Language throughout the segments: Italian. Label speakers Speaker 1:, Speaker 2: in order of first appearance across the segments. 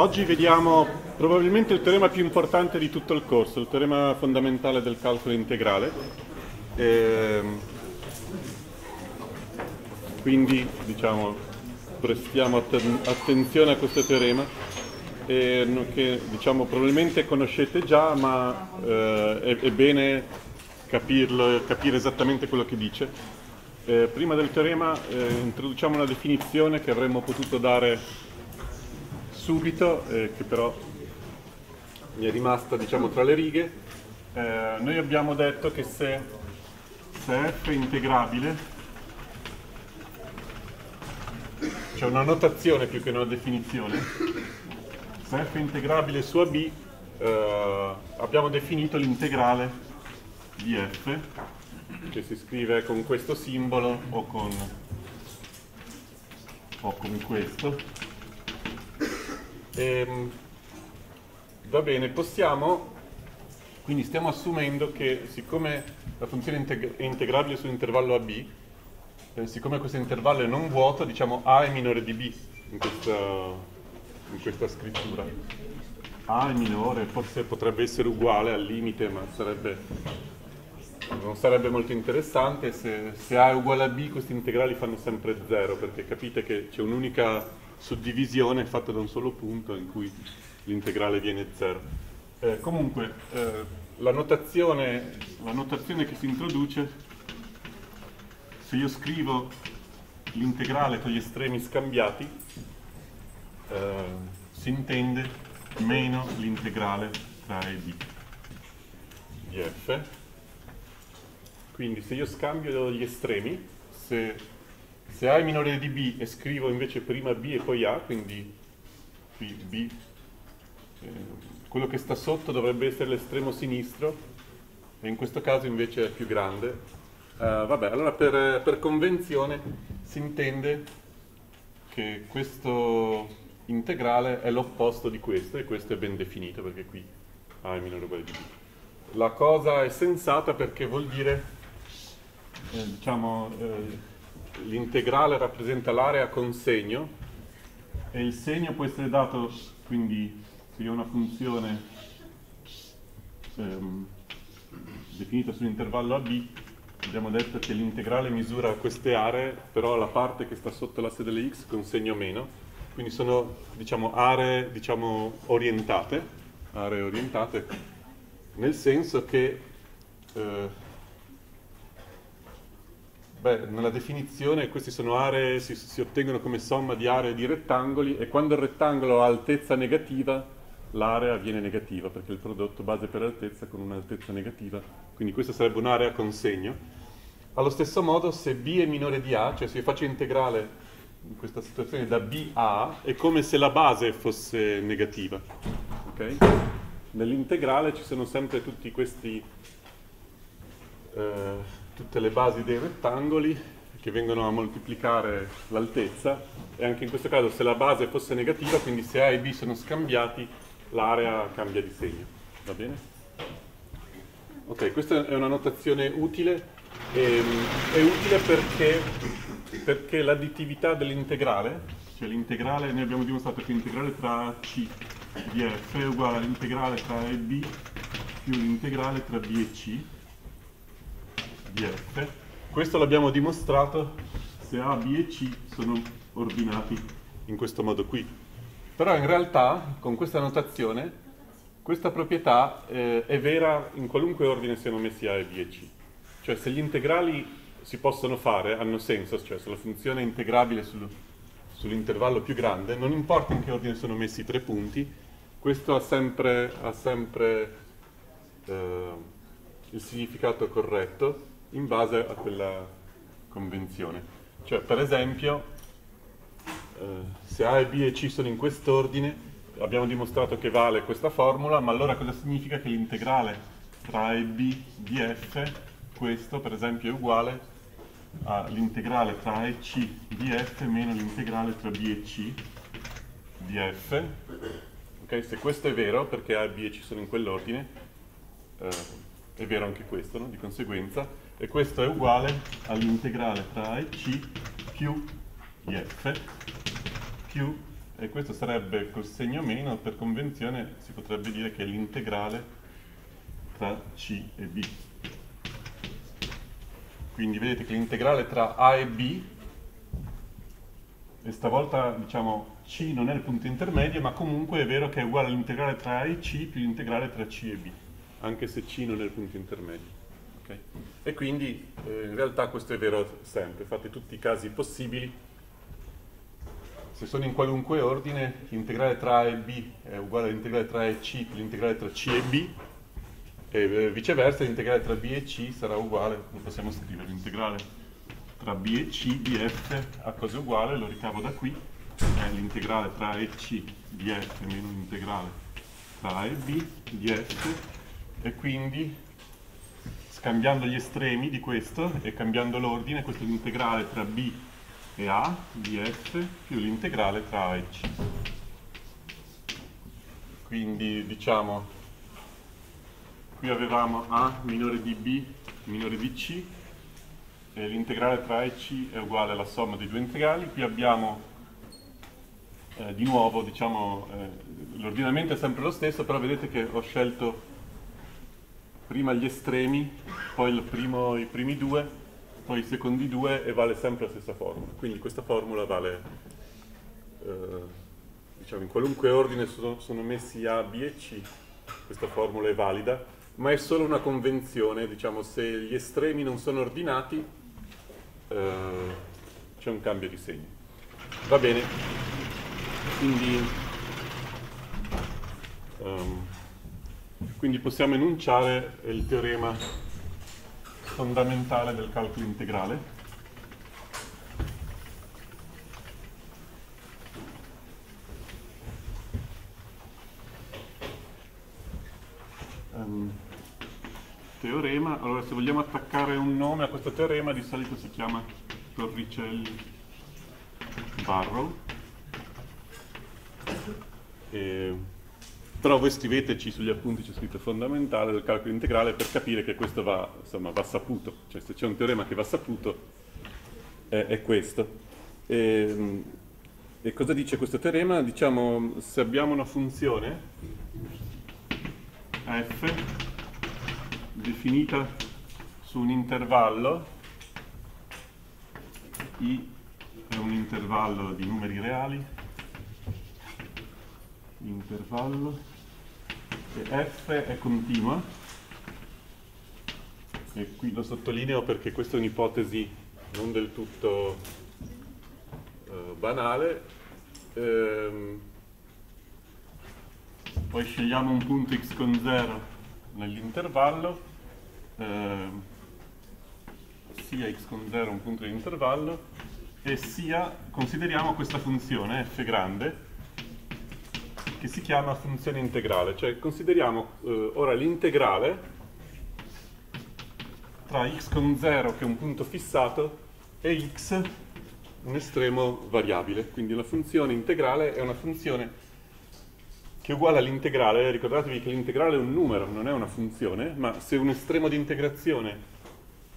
Speaker 1: oggi vediamo probabilmente il teorema più importante di tutto il corso, il teorema fondamentale del calcolo integrale. Ehm, quindi, diciamo, prestiamo atten- attenzione a questo teorema che diciamo, probabilmente conoscete già, ma eh, è, è bene capirlo, capire esattamente quello che dice. Eh, prima del teorema eh, introduciamo una definizione che avremmo potuto dare subito, eh, che però mi è rimasta diciamo, tra le righe. Eh, noi abbiamo detto che se, se f è integrabile, c'è una notazione più che una definizione, se f è integrabile su AB eh, abbiamo definito l'integrale di f che si scrive con questo simbolo o con, o con questo. Ehm, va bene, possiamo, quindi stiamo assumendo che siccome la funzione integ- è integrabile sull'intervallo AB, eh, siccome questo intervallo è non vuoto, diciamo A è minore di B in questa, in questa scrittura. A è minore, forse potrebbe essere uguale al limite, ma sarebbe non sarebbe molto interessante se, se A è uguale a B questi integrali fanno sempre 0 perché capite che c'è un'unica suddivisione fatta da un solo punto in cui l'integrale viene 0 eh, comunque eh, la, notazione, la notazione che si introduce se io scrivo l'integrale con gli estremi scambiati eh, si intende meno l'integrale tra e B di f. Quindi se io scambio gli estremi, se, se A è minore di B e scrivo invece prima B e poi A, quindi qui B, eh, quello che sta sotto dovrebbe essere l'estremo sinistro e in questo caso invece è più grande. Uh, vabbè, allora per, per convenzione si intende che questo integrale è l'opposto di questo e questo è ben definito perché qui A è minore uguale di B. La cosa è sensata perché vuol dire eh, diciamo, eh, l'integrale rappresenta l'area con segno. E il segno può essere dato, quindi se io ho una funzione ehm, definita sull'intervallo AB, abbiamo detto che l'integrale misura queste aree, però la parte che sta sotto l'asse delle x con segno meno, quindi sono diciamo, aree diciamo, orientate, aree orientate, nel senso che eh, Beh, nella definizione queste sono aree, si, si, ottengono come somma di aree di rettangoli e quando il rettangolo ha altezza negativa, l'area viene negativa perché il prodotto base per altezza con un'altezza negativa, quindi questa sarebbe un'area con segno. Allo stesso modo se b è minore di a, cioè se io faccio integrale in questa situazione da b a a, è come se la base fosse negativa. Okay? Nell'integrale ci sono sempre tutti questi... Eh, tutte le basi dei rettangoli che vengono a moltiplicare l'altezza e anche in questo caso se la base fosse negativa, quindi se A e B sono scambiati, l'area cambia di segno. Va bene? Ok, questa è una notazione utile. E, ehm, è utile perché, perché l'additività dell'integrale, cioè l'integrale, noi abbiamo dimostrato che l'integrale tra C di F è uguale all'integrale tra A e B più l'integrale tra B e C di f. Questo l'abbiamo dimostrato se A, B e C sono ordinati in questo modo qui. Però in realtà, con questa notazione, questa proprietà eh, è vera in qualunque ordine siano messi A B e C. Cioè se gli integrali si possono fare, hanno senso, cioè se la funzione è integrabile sul, sull'intervallo più grande, non importa in che ordine sono messi i tre punti, questo ha sempre, ha sempre eh, il significato corretto in base a quella convenzione. Cioè, per esempio, eh, se A e B e C sono in quest'ordine, abbiamo dimostrato che vale questa formula, ma allora cosa significa che l'integrale tra A e B di f, questo per esempio è uguale all'integrale tra A e C di f meno l'integrale tra B e C di f, okay? se questo è vero, perché A B e C sono in quell'ordine, eh, è vero anche questo, no? di conseguenza, e questo è uguale all'integrale tra e C più di f, più, e questo sarebbe col segno meno, per convenzione si potrebbe dire che è l'integrale tra C e B. Quindi vedete che l'integrale tra A e B, e stavolta diciamo C non è il punto intermedio, ma comunque è vero che è uguale all'integrale tra A e C più l'integrale tra C e B, anche se C non è il punto intermedio. Okay? E quindi eh, in realtà questo è vero sempre, fate tutti i casi possibili. Se sono in qualunque ordine, l'integrale tra A e B è uguale all'integrale tra A e C più l'integrale tra C e B, e eh, viceversa l'integrale tra b e c sarà uguale, lo possiamo scrivere, l'integrale tra b e c di f a cosa uguale, lo ricavo da qui, è l'integrale tra a e c di f meno l'integrale tra a e b di f e quindi scambiando gli estremi di questo e cambiando l'ordine, questo è l'integrale tra b e a di f più l'integrale tra a e c. Quindi diciamo qui avevamo A minore di B minore di C e l'integrale tra A e C è uguale alla somma dei due integrali qui abbiamo eh, di nuovo diciamo eh, l'ordinamento è sempre lo stesso però vedete che ho scelto prima gli estremi poi primo, i primi due poi i secondi due e vale sempre la stessa formula quindi questa formula vale eh, diciamo in qualunque ordine sono, sono messi A, B e C questa formula è valida ma è solo una convenzione, diciamo, se gli estremi non sono ordinati eh, c'è un cambio di segno. Va bene, quindi, um, quindi possiamo enunciare il teorema fondamentale del calcolo integrale. Um, teorema, allora se vogliamo attaccare un nome a questo teorema di solito si chiama Torricelli Barrow. E, però voi scriveteci sugli appunti, c'è scritto fondamentale del calcolo integrale per capire che questo va, insomma, va saputo, cioè se c'è un teorema che va saputo è, è questo. E, e cosa dice questo teorema? Diciamo, se abbiamo una funzione f definita su un intervallo, i è un intervallo di numeri reali, intervallo, e f è continua, e qui lo sottolineo perché questa è un'ipotesi non del tutto uh, banale, ehm, poi scegliamo un punto x con 0 nell'intervallo. Eh, sia x con 0 un punto di intervallo. E sia, consideriamo questa funzione f grande che si chiama funzione integrale, cioè consideriamo eh, ora l'integrale tra x con 0 che è un punto fissato e x un estremo variabile, quindi la funzione integrale è una funzione che è uguale all'integrale, ricordatevi che l'integrale è un numero, non è una funzione, ma se un estremo di integrazione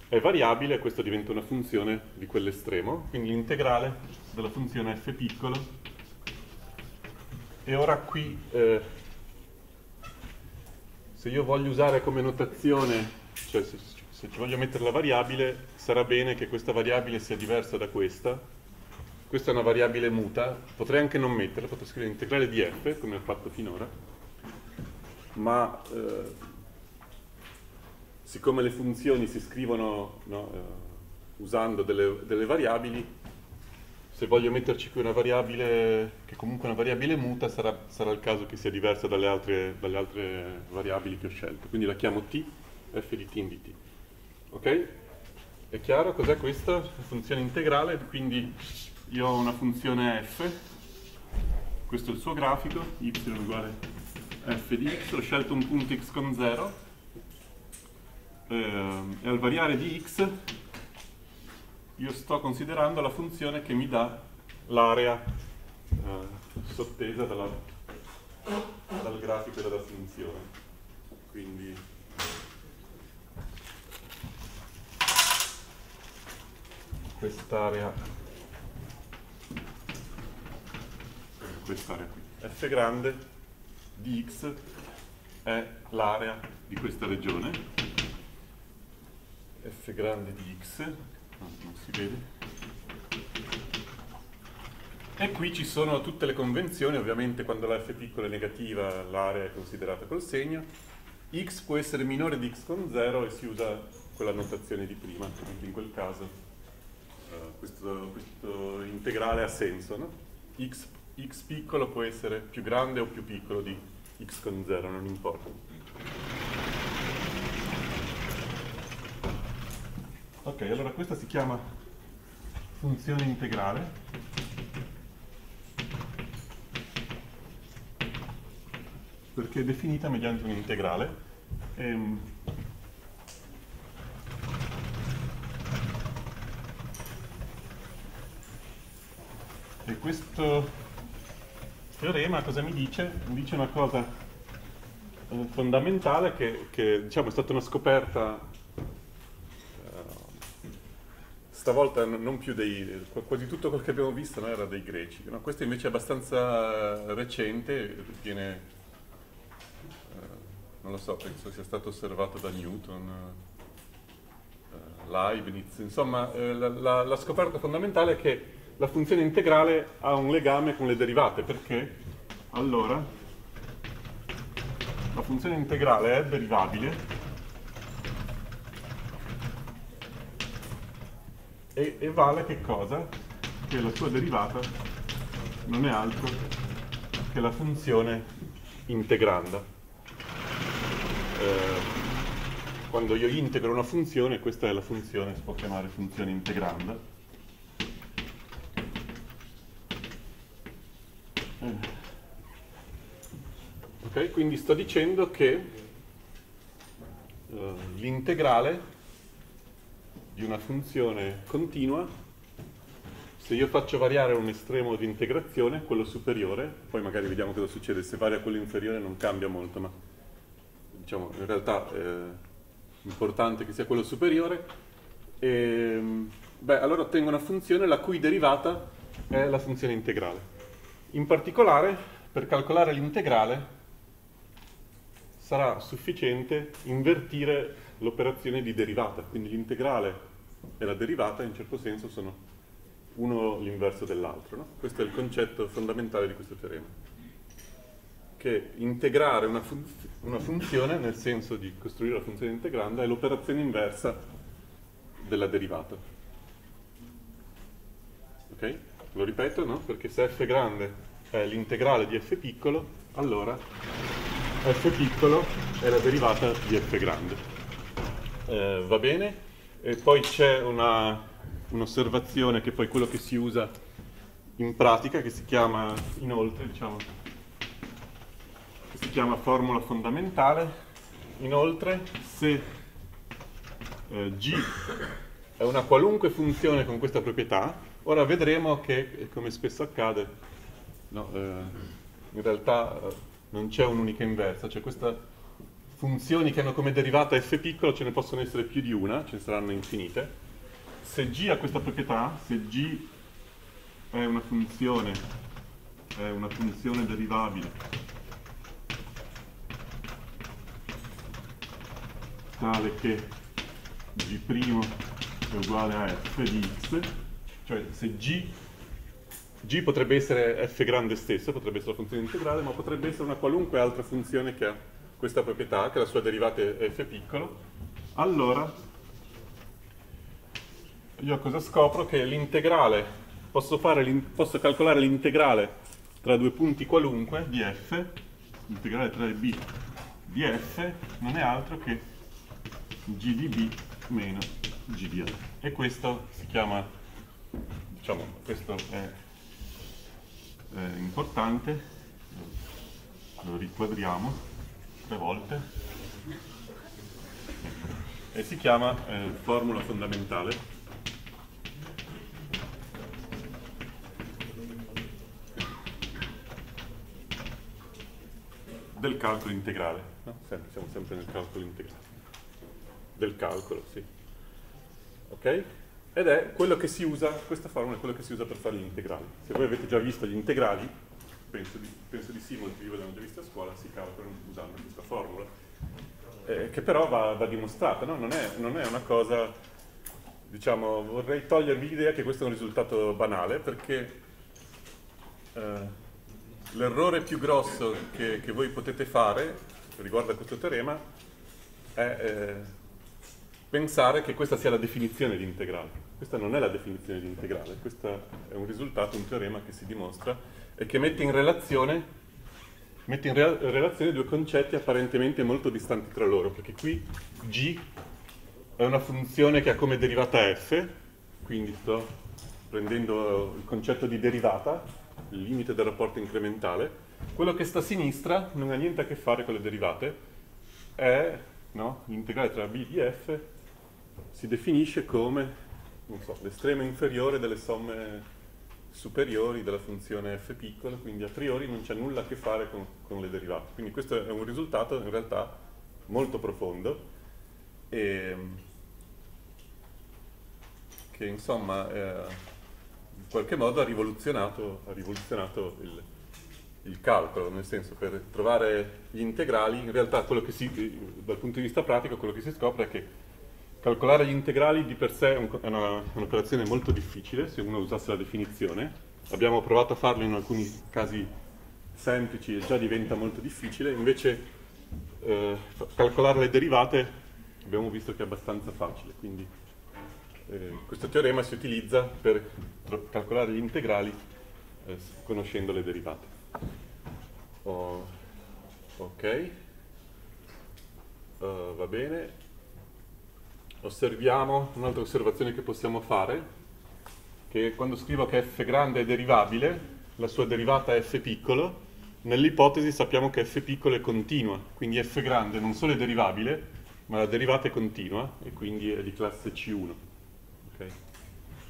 Speaker 1: è variabile, questo diventa una funzione di quell'estremo, quindi l'integrale della funzione f piccolo. E ora qui, eh, se io voglio usare come notazione, cioè se, se ci voglio mettere la variabile, sarà bene che questa variabile sia diversa da questa, questa è una variabile muta, potrei anche non metterla, potrei scrivere integrale di f, come ho fatto finora, ma eh, siccome le funzioni si scrivono no, eh, usando delle, delle, variabili, se voglio metterci qui una variabile che comunque è una variabile muta, sarà, sarà il caso che sia diversa dalle altre, dalle altre, variabili che ho scelto. Quindi la chiamo t, f di t in dt. Ok? È chiaro cos'è questa? Funzione integrale, quindi io ho una funzione f, questo è il suo grafico, y uguale f di x, ho scelto un punto x con 0 eh, e al variare di x io sto considerando la funzione che mi dà l'area eh, sottesa dalla, dal grafico della funzione. Quindi quest'area quest'area qui f grande di x è l'area di questa regione f grande di x non si vede e qui ci sono tutte le convenzioni, ovviamente quando la f piccola è negativa l'area è considerata col segno, x può essere minore di x con 0 e si usa quella notazione di prima, anche in quel caso uh, questo, questo, integrale ha senso, no? x, x piccolo può essere più grande o più piccolo di x con 0, non importa. Ok, allora questa si chiama funzione integrale perché è definita mediante un integrale. Ehm, e questo teorema cosa mi dice? Mi dice una cosa eh, fondamentale che, che diciamo, è stata una scoperta uh, stavolta non più dei quasi tutto quello che abbiamo visto no, era dei greci. No, questo invece è abbastanza recente viene non lo so, penso sia stato osservato da Newton, eh, Leibniz, insomma eh, la, la, la, scoperta fondamentale è che la funzione integrale ha un legame con le derivate, perché allora la funzione integrale è derivabile e, e vale che cosa? Che la sua derivata non è altro che la funzione integranda eh, quando io integro una funzione, questa è la funzione, si può chiamare funzione integranda. Eh. Ok, quindi sto dicendo che uh, l'integrale di una funzione continua, se io faccio variare un estremo di integrazione, quello superiore, poi magari vediamo cosa succede, se varia quello inferiore non cambia molto, ma diciamo, in realtà è importante che sia quello superiore, e, beh, allora ottengo una funzione la cui derivata è la funzione integrale. In particolare, per calcolare l'integrale sarà sufficiente invertire l'operazione di derivata, quindi l'integrale e la derivata in certo senso sono uno l'inverso dell'altro. No? Questo è il concetto fondamentale di questo teorema che integrare una, fun una, funzione, nel senso di costruire la funzione integranda, è l'operazione inversa della derivata. Ok? Lo ripeto, no? Perché se f grande è l'integrale di f piccolo, allora f piccolo è la derivata di f grande. Eh, va bene? E poi c'è un'osservazione che poi è quello che si usa in pratica, che si chiama inoltre, diciamo, si chiama formula fondamentale. Inoltre, se eh, G è una qualunque funzione con questa proprietà, ora vedremo che, come spesso accade, no, eh, in realtà eh, non c'è un'unica inversa, cioè queste funzioni che hanno come derivata f piccolo ce ne possono essere più di una, ce ne saranno infinite. Se G ha questa proprietà, se G è una funzione, è una funzione derivabile tale che g' è uguale a f di x, cioè se g, g potrebbe essere f grande stesso, potrebbe essere la funzione integrale, ma potrebbe essere una qualunque altra funzione che ha questa proprietà, che la sua derivata è f piccolo, allora io cosa scopro? Che l'integrale, posso, posso calcolare l'integrale tra due punti qualunque di f, l'integrale tra b di f non è altro che g di b meno g di a. E questo si chiama, diciamo, questo è, è importante, lo riquadriamo due volte e si chiama eh, formula fondamentale del calcolo integrale. No? Sempre, siamo sempre nel calcolo integrale. Del calcolo, sì. Ok? Ed è quello che si usa, questa formula è quella che si usa per fare gli integrali. Se voi avete già visto gli integrali, penso di, penso di sì, molti di voi l'hanno già visto a scuola, si calcolano usando questa formula, eh, che però va, va dimostrata, no? non, è, non è una cosa, diciamo, vorrei togliervi l'idea che questo è un risultato banale, perché eh, l'errore più grosso che, che, voi potete fare riguardo a questo teorema è eh, pensare che questa sia la definizione di integrale. Questa non è la definizione di integrale, questo è un risultato, un teorema che si dimostra e che mette in relazione, mette in re- relazione due concetti apparentemente molto distanti tra loro, perché qui g è una funzione che ha come derivata f, quindi sto prendendo il concetto di derivata, il limite del rapporto incrementale, quello che sta a sinistra non ha niente a che fare con le derivate, è no, l'integrale tra b di f si definisce come so, l'estremo inferiore delle somme superiori della funzione f piccola, quindi a priori non c'è nulla a che fare con, con, le derivate. Quindi questo è un risultato in realtà molto profondo e che insomma eh, in qualche modo ha rivoluzionato, ha rivoluzionato il, il, calcolo, nel senso per trovare gli integrali, in realtà si, dal punto di vista pratico quello che si scopre è che Calcolare gli integrali di per sé è un'operazione molto difficile se uno usasse la definizione. Abbiamo provato a farlo in alcuni casi semplici e già diventa molto difficile, invece eh, calcolare le derivate abbiamo visto che è abbastanza facile, quindi eh, questo teorema si utilizza per calcolare gli integrali eh, conoscendo le derivate. Oh, ok, uh, va bene osserviamo, un'altra osservazione che possiamo fare, che quando scrivo che f grande è derivabile, la sua derivata è f piccolo, nell'ipotesi sappiamo che f piccolo è continua, quindi f grande non solo è derivabile, ma la derivata è continua e quindi è di classe C1. Okay?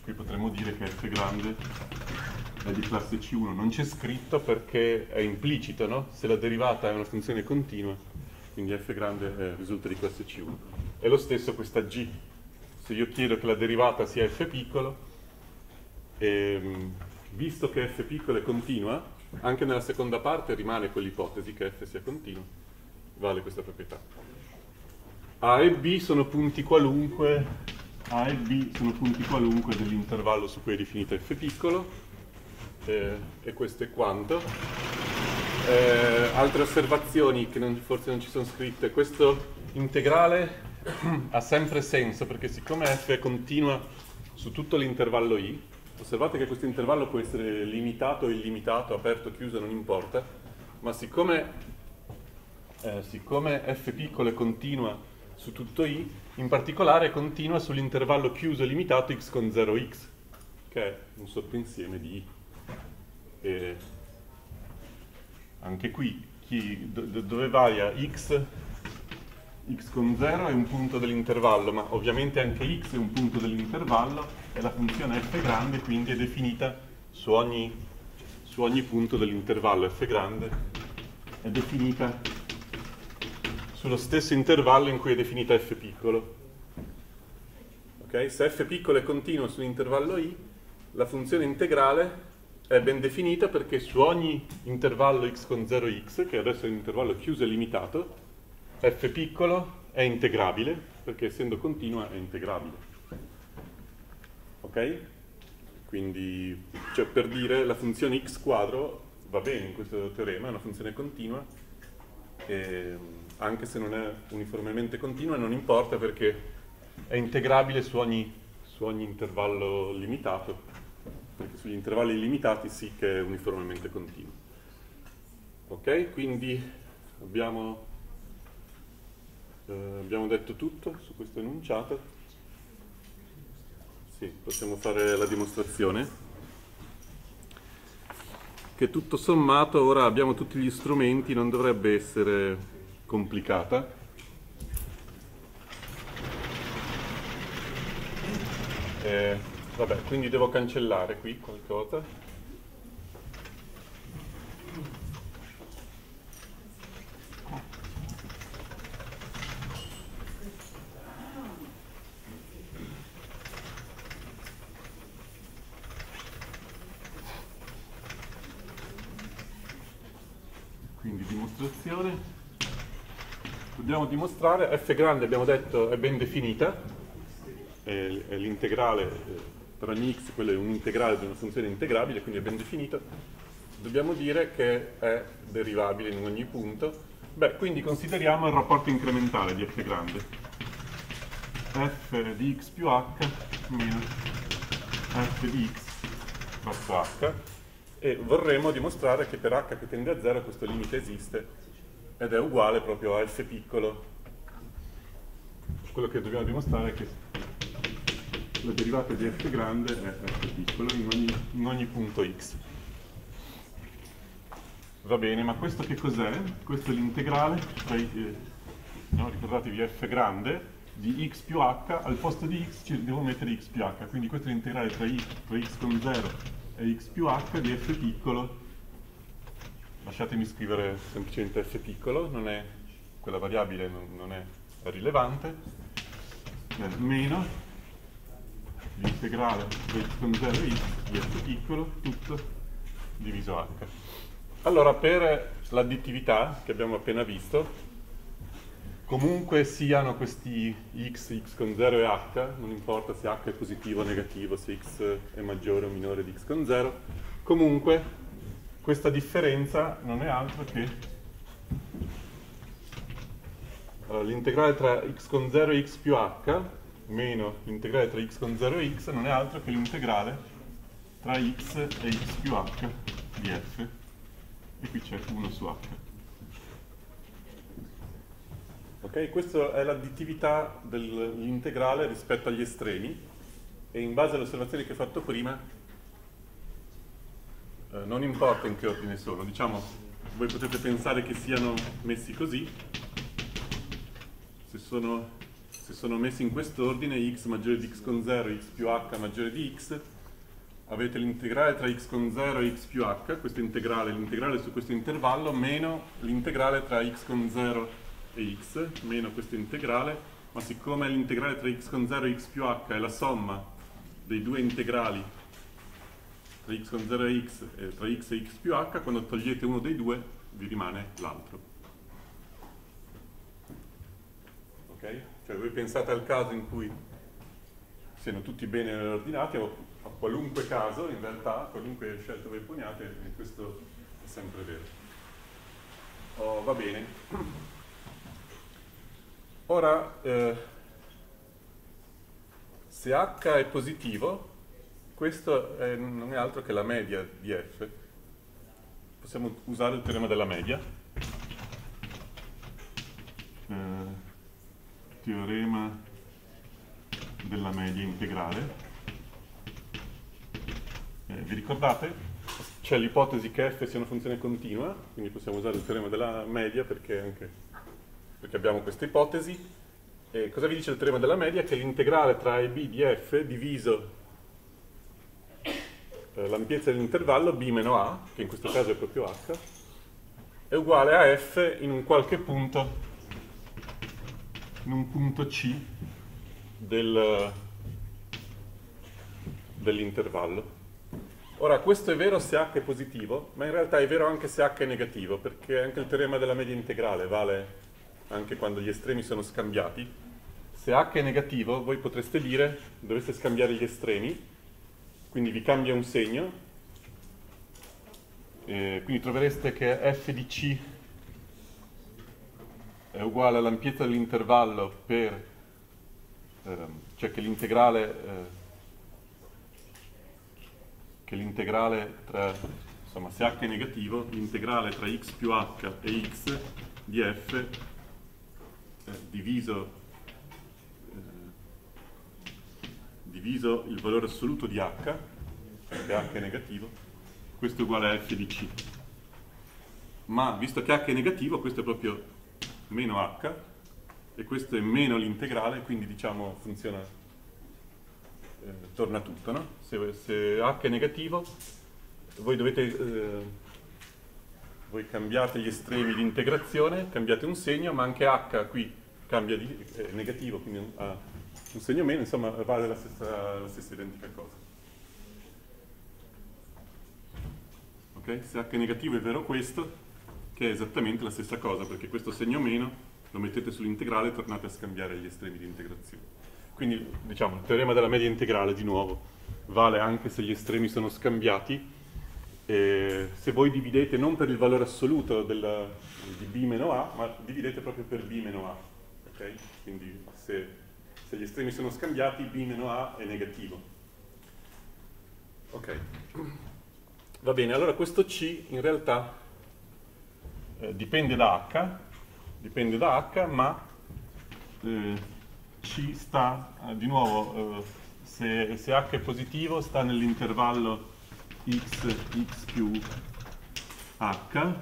Speaker 1: Qui potremmo dire che f grande è di classe C1, non c'è scritto perché è implicito, no? Se la derivata è una funzione continua, quindi f grande risulta di classe C1. E lo stesso questa g. Se io chiedo che la derivata sia f piccolo, ehm, visto che f piccolo è continua, anche nella seconda parte rimane quell'ipotesi che f sia continua, vale questa proprietà. A e B sono punti qualunque, A e B sono punti qualunque dell'intervallo su cui è definita f piccolo, eh, e questo è quanto. Eh, altre osservazioni che non, forse non ci sono scritte, questo integrale ha sempre senso perché siccome f continua su tutto l'intervallo i, osservate che questo intervallo può essere limitato o illimitato, aperto chiuso, non importa, ma siccome, eh, siccome f piccolo è continua su tutto i, in particolare continua sull'intervallo chiuso limitato x con 0x, che è un sottoinsieme di i. E anche qui, chi, do, dove varia x x con 0 è un punto dell'intervallo, ma ovviamente anche x è un punto dell'intervallo e la funzione f grande quindi è definita su ogni, su ogni punto dell'intervallo f grande, è definita sullo stesso intervallo in cui è definita f piccolo. Okay? Se f piccolo è continuo sull'intervallo i, la funzione integrale è ben definita perché su ogni intervallo x con 0x, che adesso è un intervallo chiuso e limitato, f piccolo è integrabile, perché essendo continua è integrabile. Ok? Quindi, cioè, per dire, la funzione x quadro va bene in questo teorema, è una funzione continua, anche se non è uniformemente continua, non importa perché è integrabile su ogni, su ogni intervallo limitato, perché sugli intervalli illimitati sì che è uniformemente continuo. Ok? Quindi abbiamo eh, abbiamo detto tutto su questo enunciato? Sì, possiamo fare la dimostrazione. Che tutto sommato ora abbiamo tutti gli strumenti, non dovrebbe essere complicata. Eh, vabbè, quindi devo cancellare qui qualcosa. Quindi dimostrazione, dobbiamo dimostrare, f grande abbiamo detto è ben definita, è, è l'integrale eh, per ogni x, quello è un integrale di una funzione integrabile, quindi è ben definito, dobbiamo dire che è derivabile in ogni punto, beh, quindi consideriamo il rapporto incrementale di f grande, f di x più h meno f di x basso h, e vorremmo dimostrare che per h che tende a 0 questo limite esiste ed è uguale proprio a f piccolo. Quello che dobbiamo dimostrare è che la derivata di f grande è f piccolo in ogni, in ogni punto x. Va bene, ma questo che cos'è? Questo è l'integrale, eh, no, ricordatevi f grande, di x più h, al posto di x ci devo mettere x più h, quindi questo è l'integrale tra, tra x con 0 e x più h di f piccolo. Lasciatemi scrivere semplicemente f piccolo, non è, quella variabile non, non è rilevante, eh, meno l'integrale x con 0 e x di f piccolo, tutto diviso h. Allora, per l'additività che abbiamo appena visto, comunque siano questi x, x con 0 e h, non importa se h è positivo o negativo, se x è maggiore o minore di x con 0, comunque questa differenza non è altro che allora, l'integrale tra x con 0 e x più h meno l'integrale tra x con 0 e x non è altro che l'integrale tra x e x più h di f e qui c'è 1 su h. Ok, questa è l'additività dell'integrale rispetto agli estremi. E in base alle osservazioni che ho fatto prima eh, non importa in che ordine sono, diciamo voi potete pensare che siano messi così, se sono, se sono messi in quest'ordine x maggiore di x con 0, x più h maggiore di x, avete l'integrale tra x con 0 e x più h, questo integrale, l'integrale su questo intervallo, meno l'integrale tra x con 0 e x meno questo integrale, ma siccome l'integrale tra x con 0 e x più h è la somma dei due integrali tra x con 0 e x e tra x e x più h, quando togliete uno dei due vi rimane l'altro. Ok? Cioè voi pensate al caso in cui siano tutti bene ordinati o a qualunque caso, in realtà, qualunque scelta voi poniate, questo è sempre vero. Oh, va bene. Ora, eh, se h è positivo, questo è, non è altro che la media di f. Possiamo usare il teorema della media. Eh, teorema della media integrale. Eh, vi ricordate? C'è l'ipotesi che f sia una funzione continua, quindi possiamo usare il teorema della media perché anche perché abbiamo questa ipotesi. E cosa vi dice il teorema della media? Che l'integrale tra e b di f diviso eh, l'ampiezza dell'intervallo b meno a, che in questo caso è proprio h, è uguale a f in un qualche punto, in un punto c del, dell'intervallo. Ora, questo è vero se h è positivo, ma in realtà è vero anche se h è negativo, perché anche il teorema della media integrale vale anche quando gli estremi sono scambiati, se h è negativo voi potreste dire, dovreste scambiare gli estremi, quindi vi cambia un segno, eh, quindi trovereste che f di c è uguale all'ampiezza dell'intervallo per, ehm, cioè che l'integrale, eh, che l'integrale tra, insomma se h è negativo, l'integrale tra x più h e x di f eh, diviso, eh, diviso il valore assoluto di h, perché h è negativo, questo è uguale a f di c. Ma visto che h è negativo, questo è proprio meno h, e questo è meno l'integrale, quindi diciamo funziona, eh, torna tutto, no? Se, se, h è negativo, voi dovete eh, voi cambiate gli estremi di integrazione, cambiate un segno, ma anche h qui cambia di è negativo, quindi ha un segno meno, insomma vale la stessa, la stessa identica cosa. Ok? Se h è negativo è vero questo, che è esattamente la stessa cosa, perché questo segno meno lo mettete sull'integrale e tornate a scambiare gli estremi di integrazione. Quindi, diciamo, il teorema della media integrale, di nuovo, vale anche se gli estremi sono scambiati. E se voi dividete non per il valore assoluto della, di b meno a, ma dividete proprio per b meno a. Okay? Quindi se, se, gli estremi sono scambiati, b meno a è negativo. Ok. Va bene, allora questo c in realtà eh, dipende da h, dipende da h, ma eh, C sta, eh, di nuovo, eh, se, se, h è positivo sta nell'intervallo x, x più h,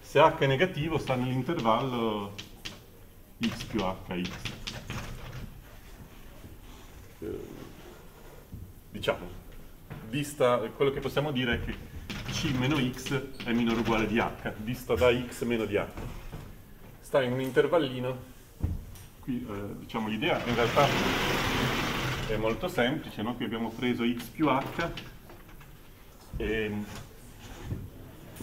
Speaker 1: se h è negativo sta nell'intervallo x più hx. Eh, diciamo, vista, quello che possiamo dire è che c meno x è minore o uguale di h, dista da x meno di h sta in un intervallino, qui eh, diciamo l'idea in realtà è molto semplice, no? qui abbiamo preso x più h e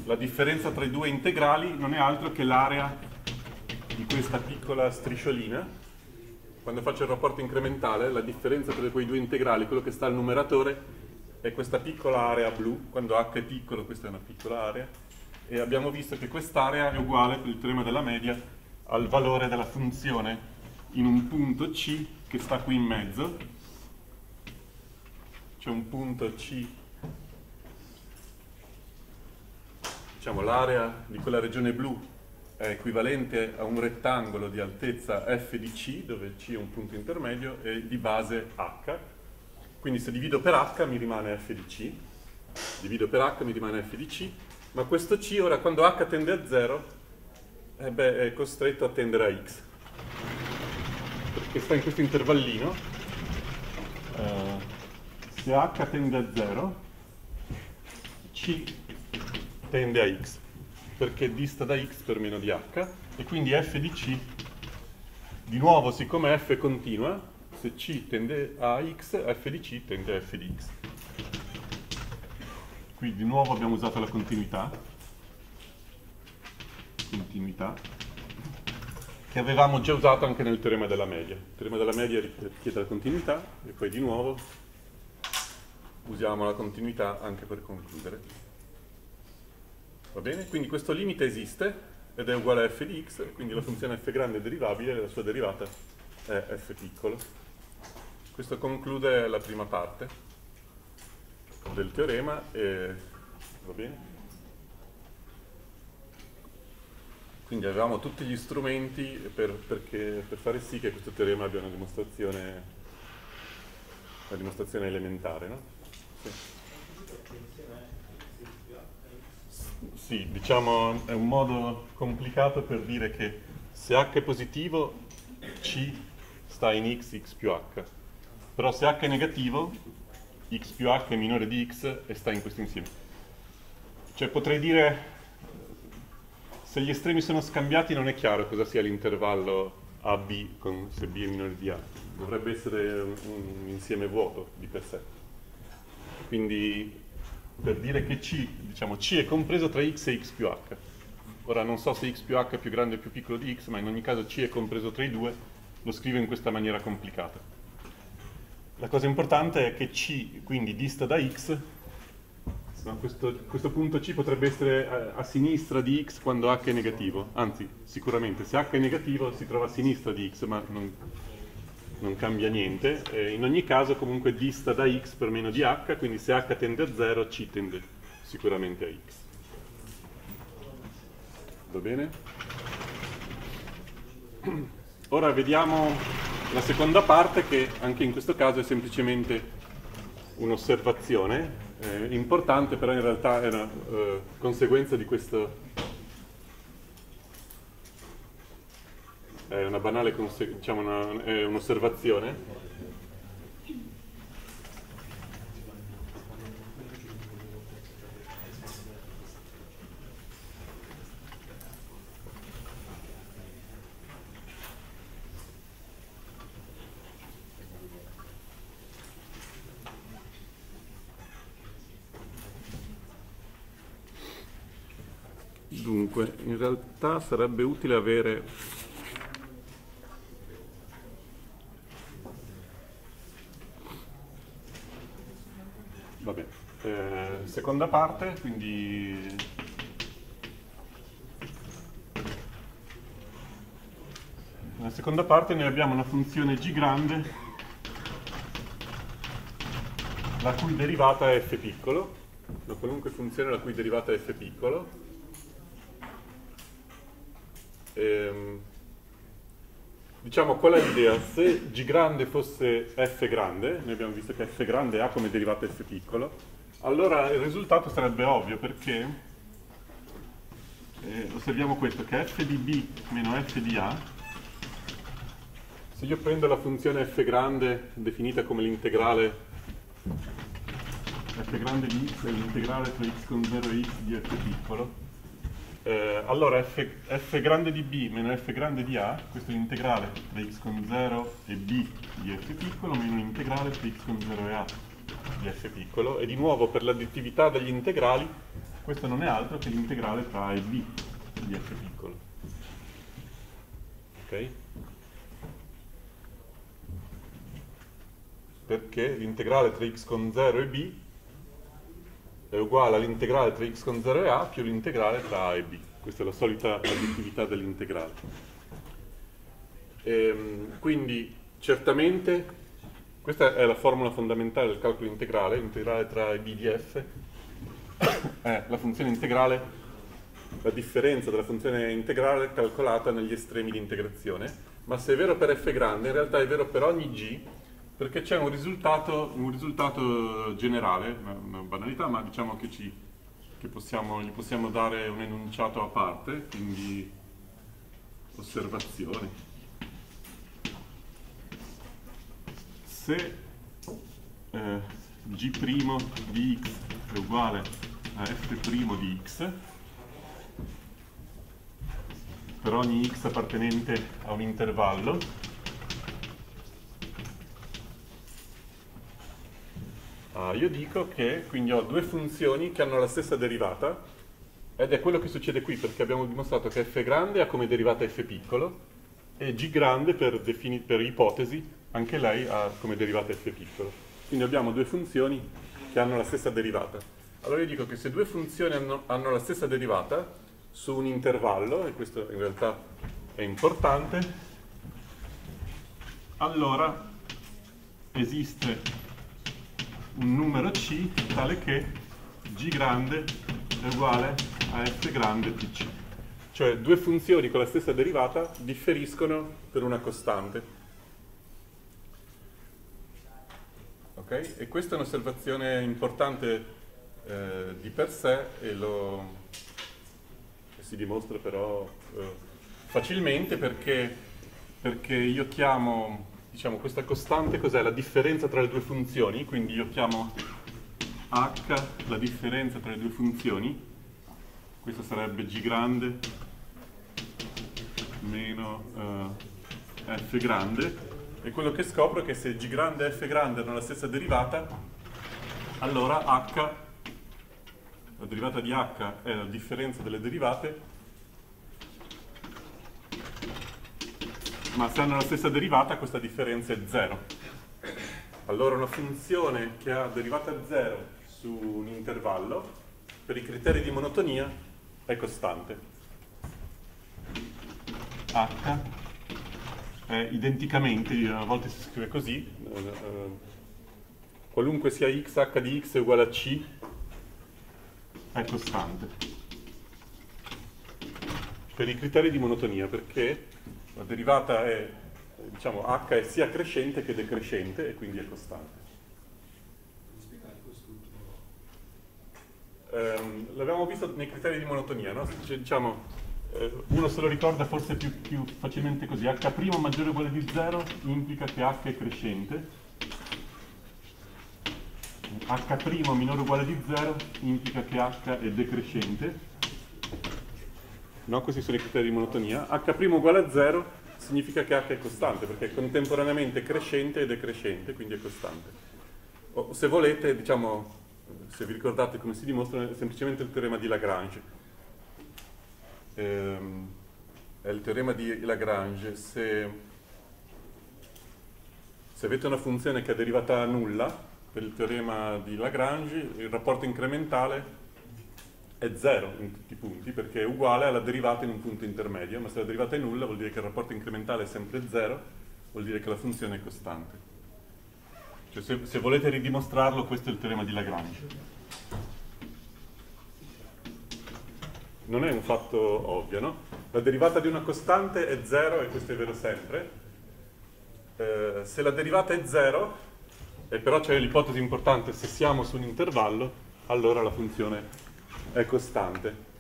Speaker 1: la differenza tra i due integrali non è altro che l'area di questa piccola strisciolina. Quando faccio il rapporto incrementale, la differenza tra quei due integrali, quello che sta al numeratore, è questa piccola area blu, quando h è piccolo questa è una piccola area, e abbiamo visto che quest'area è uguale per il teorema della media al valore della funzione in un punto C che sta qui in mezzo. C'è un punto C, diciamo l'area di quella regione blu è equivalente a un rettangolo di altezza f di c, dove c è un punto intermedio, e di base h. Quindi se divido per h mi rimane f di c, divido per h mi rimane f di c, ma questo C ora quando H tende a 0 eh è costretto a tendere a X. Perché sta in questo intervallino. Eh, se H tende a 0 C tende a X perché dista da X per meno di H e quindi F di C di nuovo siccome F continua se C tende a X F di C tende a F di X qui di nuovo abbiamo usato la continuità, continuità che avevamo già usato anche nel teorema della media. Il teorema della media richiede la continuità e poi di nuovo usiamo la continuità anche per concludere. Va bene? Quindi questo limite esiste ed è uguale a f di x, quindi la funzione f grande è derivabile e la sua derivata è f piccolo. Questo conclude la prima parte del teorema e va bene? Quindi avevamo tutti gli strumenti per, perché, per fare sì che questo teorema abbia una dimostrazione, una dimostrazione elementare, no? Sì. Sì, diciamo è un modo complicato per dire che se h è positivo, c sta in x, x più h. Però se h è negativo, x più h è minore di x e sta in questo insieme. Cioè potrei dire, se gli estremi sono scambiati non è chiaro cosa sia l'intervallo AB con, se B è minore di A. Dovrebbe essere un, un insieme vuoto di per sé. Quindi per dire che C, diciamo, C è compreso tra x e x più h. Ora non so se x più h è più grande o più piccolo di x, ma in ogni caso C è compreso tra i due, lo scrivo in questa maniera complicata. La cosa importante è che C quindi dista da x, questo, questo, punto C potrebbe essere a, a, sinistra di x quando h è negativo, anzi sicuramente se h è negativo si trova a sinistra di x ma non, non cambia niente, e in ogni caso comunque dista da x per meno di h, quindi se h tende a 0 C tende sicuramente a x. Va bene? Ora vediamo la seconda parte che anche in questo caso è semplicemente un'osservazione eh, importante, però in realtà è una eh, conseguenza di questo... è una banale diciamo un'osservazione. Dunque, in realtà sarebbe utile avere Vabbè, eh, seconda parte, quindi nella seconda parte noi abbiamo una funzione g grande la cui derivata è f piccolo, una qualunque funzione la cui derivata è f piccolo. Ehm, diciamo qual è l'idea? Se G grande fosse F grande, noi abbiamo visto che F grande ha come derivata F piccolo, allora il risultato sarebbe ovvio perché eh, osserviamo questo, che f di B meno f di A, se io prendo la funzione f grande definita come l'integrale f grande di x è l'integrale tra x con 0 e x di f piccolo, eh, allora f, f, grande di b meno f grande di a, questo è l'integrale tra x con 0 e b di f piccolo meno l'integrale tra x con 0 e a di f piccolo e di nuovo per l'additività degli integrali questo non è altro che l'integrale tra a e b di f piccolo. Ok? Perché l'integrale tra x con 0 e b è uguale all'integrale tra x con 0 e a più l'integrale tra a e b. Questa è la solita additività dell'integrale. Ehm, quindi certamente questa è la formula fondamentale del calcolo integrale, l'integrale tra a e b di f è la funzione integrale, la differenza della funzione integrale calcolata negli estremi di integrazione, ma se è vero per f grande, in realtà è vero per ogni g perché c'è un risultato, un risultato generale, una, banalità, ma diciamo che, ci, che possiamo, gli possiamo dare un enunciato a parte, quindi osservazioni. Se eh, g' di x è uguale a f' di x, per ogni x appartenente a un intervallo, Uh, io dico che quindi ho due funzioni che hanno la stessa derivata ed è quello che succede qui perché abbiamo dimostrato che f grande ha come derivata f piccolo e g grande per, per ipotesi anche lei ha come derivata f piccolo. Quindi abbiamo due funzioni che hanno la stessa derivata. Allora io dico che se due funzioni hanno, hanno la stessa derivata su un intervallo, e questo in realtà è importante, allora esiste un numero C tale che G grande è uguale a F grande più C. Cioè due funzioni con la stessa derivata differiscono per una costante. Ok? E questa è un'osservazione importante eh, di per sé e lo si dimostra però eh, facilmente perché, perché io chiamo diciamo, questa costante cos'è? La differenza tra le due funzioni, quindi io chiamo h la differenza tra le due funzioni, questo sarebbe g grande meno uh, f grande, e quello che scopro è che se g grande e f grande hanno la stessa derivata, allora h, la derivata di h è la differenza delle derivate ma se hanno la stessa derivata questa differenza è 0. Allora una funzione che ha derivata 0 su un intervallo, per i criteri di monotonia, è costante. h è identicamente, a volte si scrive così, eh, qualunque sia x, h di x è uguale a c, è costante. Per i criteri di monotonia, perché la derivata è, diciamo, h è sia crescente che decrescente e quindi è costante. Um, l'abbiamo visto nei criteri di monotonia, no? cioè, diciamo, eh, uno se lo ricorda forse più, più facilmente così, h' maggiore o uguale di 0 implica che h è crescente, h' minore o uguale di 0 implica che h è decrescente, no? questi sono i criteri di monotonia, h' uguale a 0 significa che h è costante, perché è contemporaneamente crescente e decrescente, quindi è costante. O, se volete, diciamo, se vi ricordate come si dimostra, è semplicemente il teorema di Lagrange. ehm, è il teorema di Lagrange. Se, se avete una funzione che è derivata a nulla, per il teorema di Lagrange, il rapporto incrementale è zero in tutti i punti perché è uguale alla derivata in un punto intermedio, ma se la derivata è nulla vuol dire che il rapporto incrementale è sempre zero, vuol dire che la funzione è costante. Cioè se, se volete ridimostrarlo, questo è il teorema di Lagrange. Non è un fatto ovvio, no? La derivata di una costante è zero e questo è vero sempre. Eh, se la derivata è zero, e però c'è l'ipotesi importante, se siamo su un intervallo, allora la funzione è costante.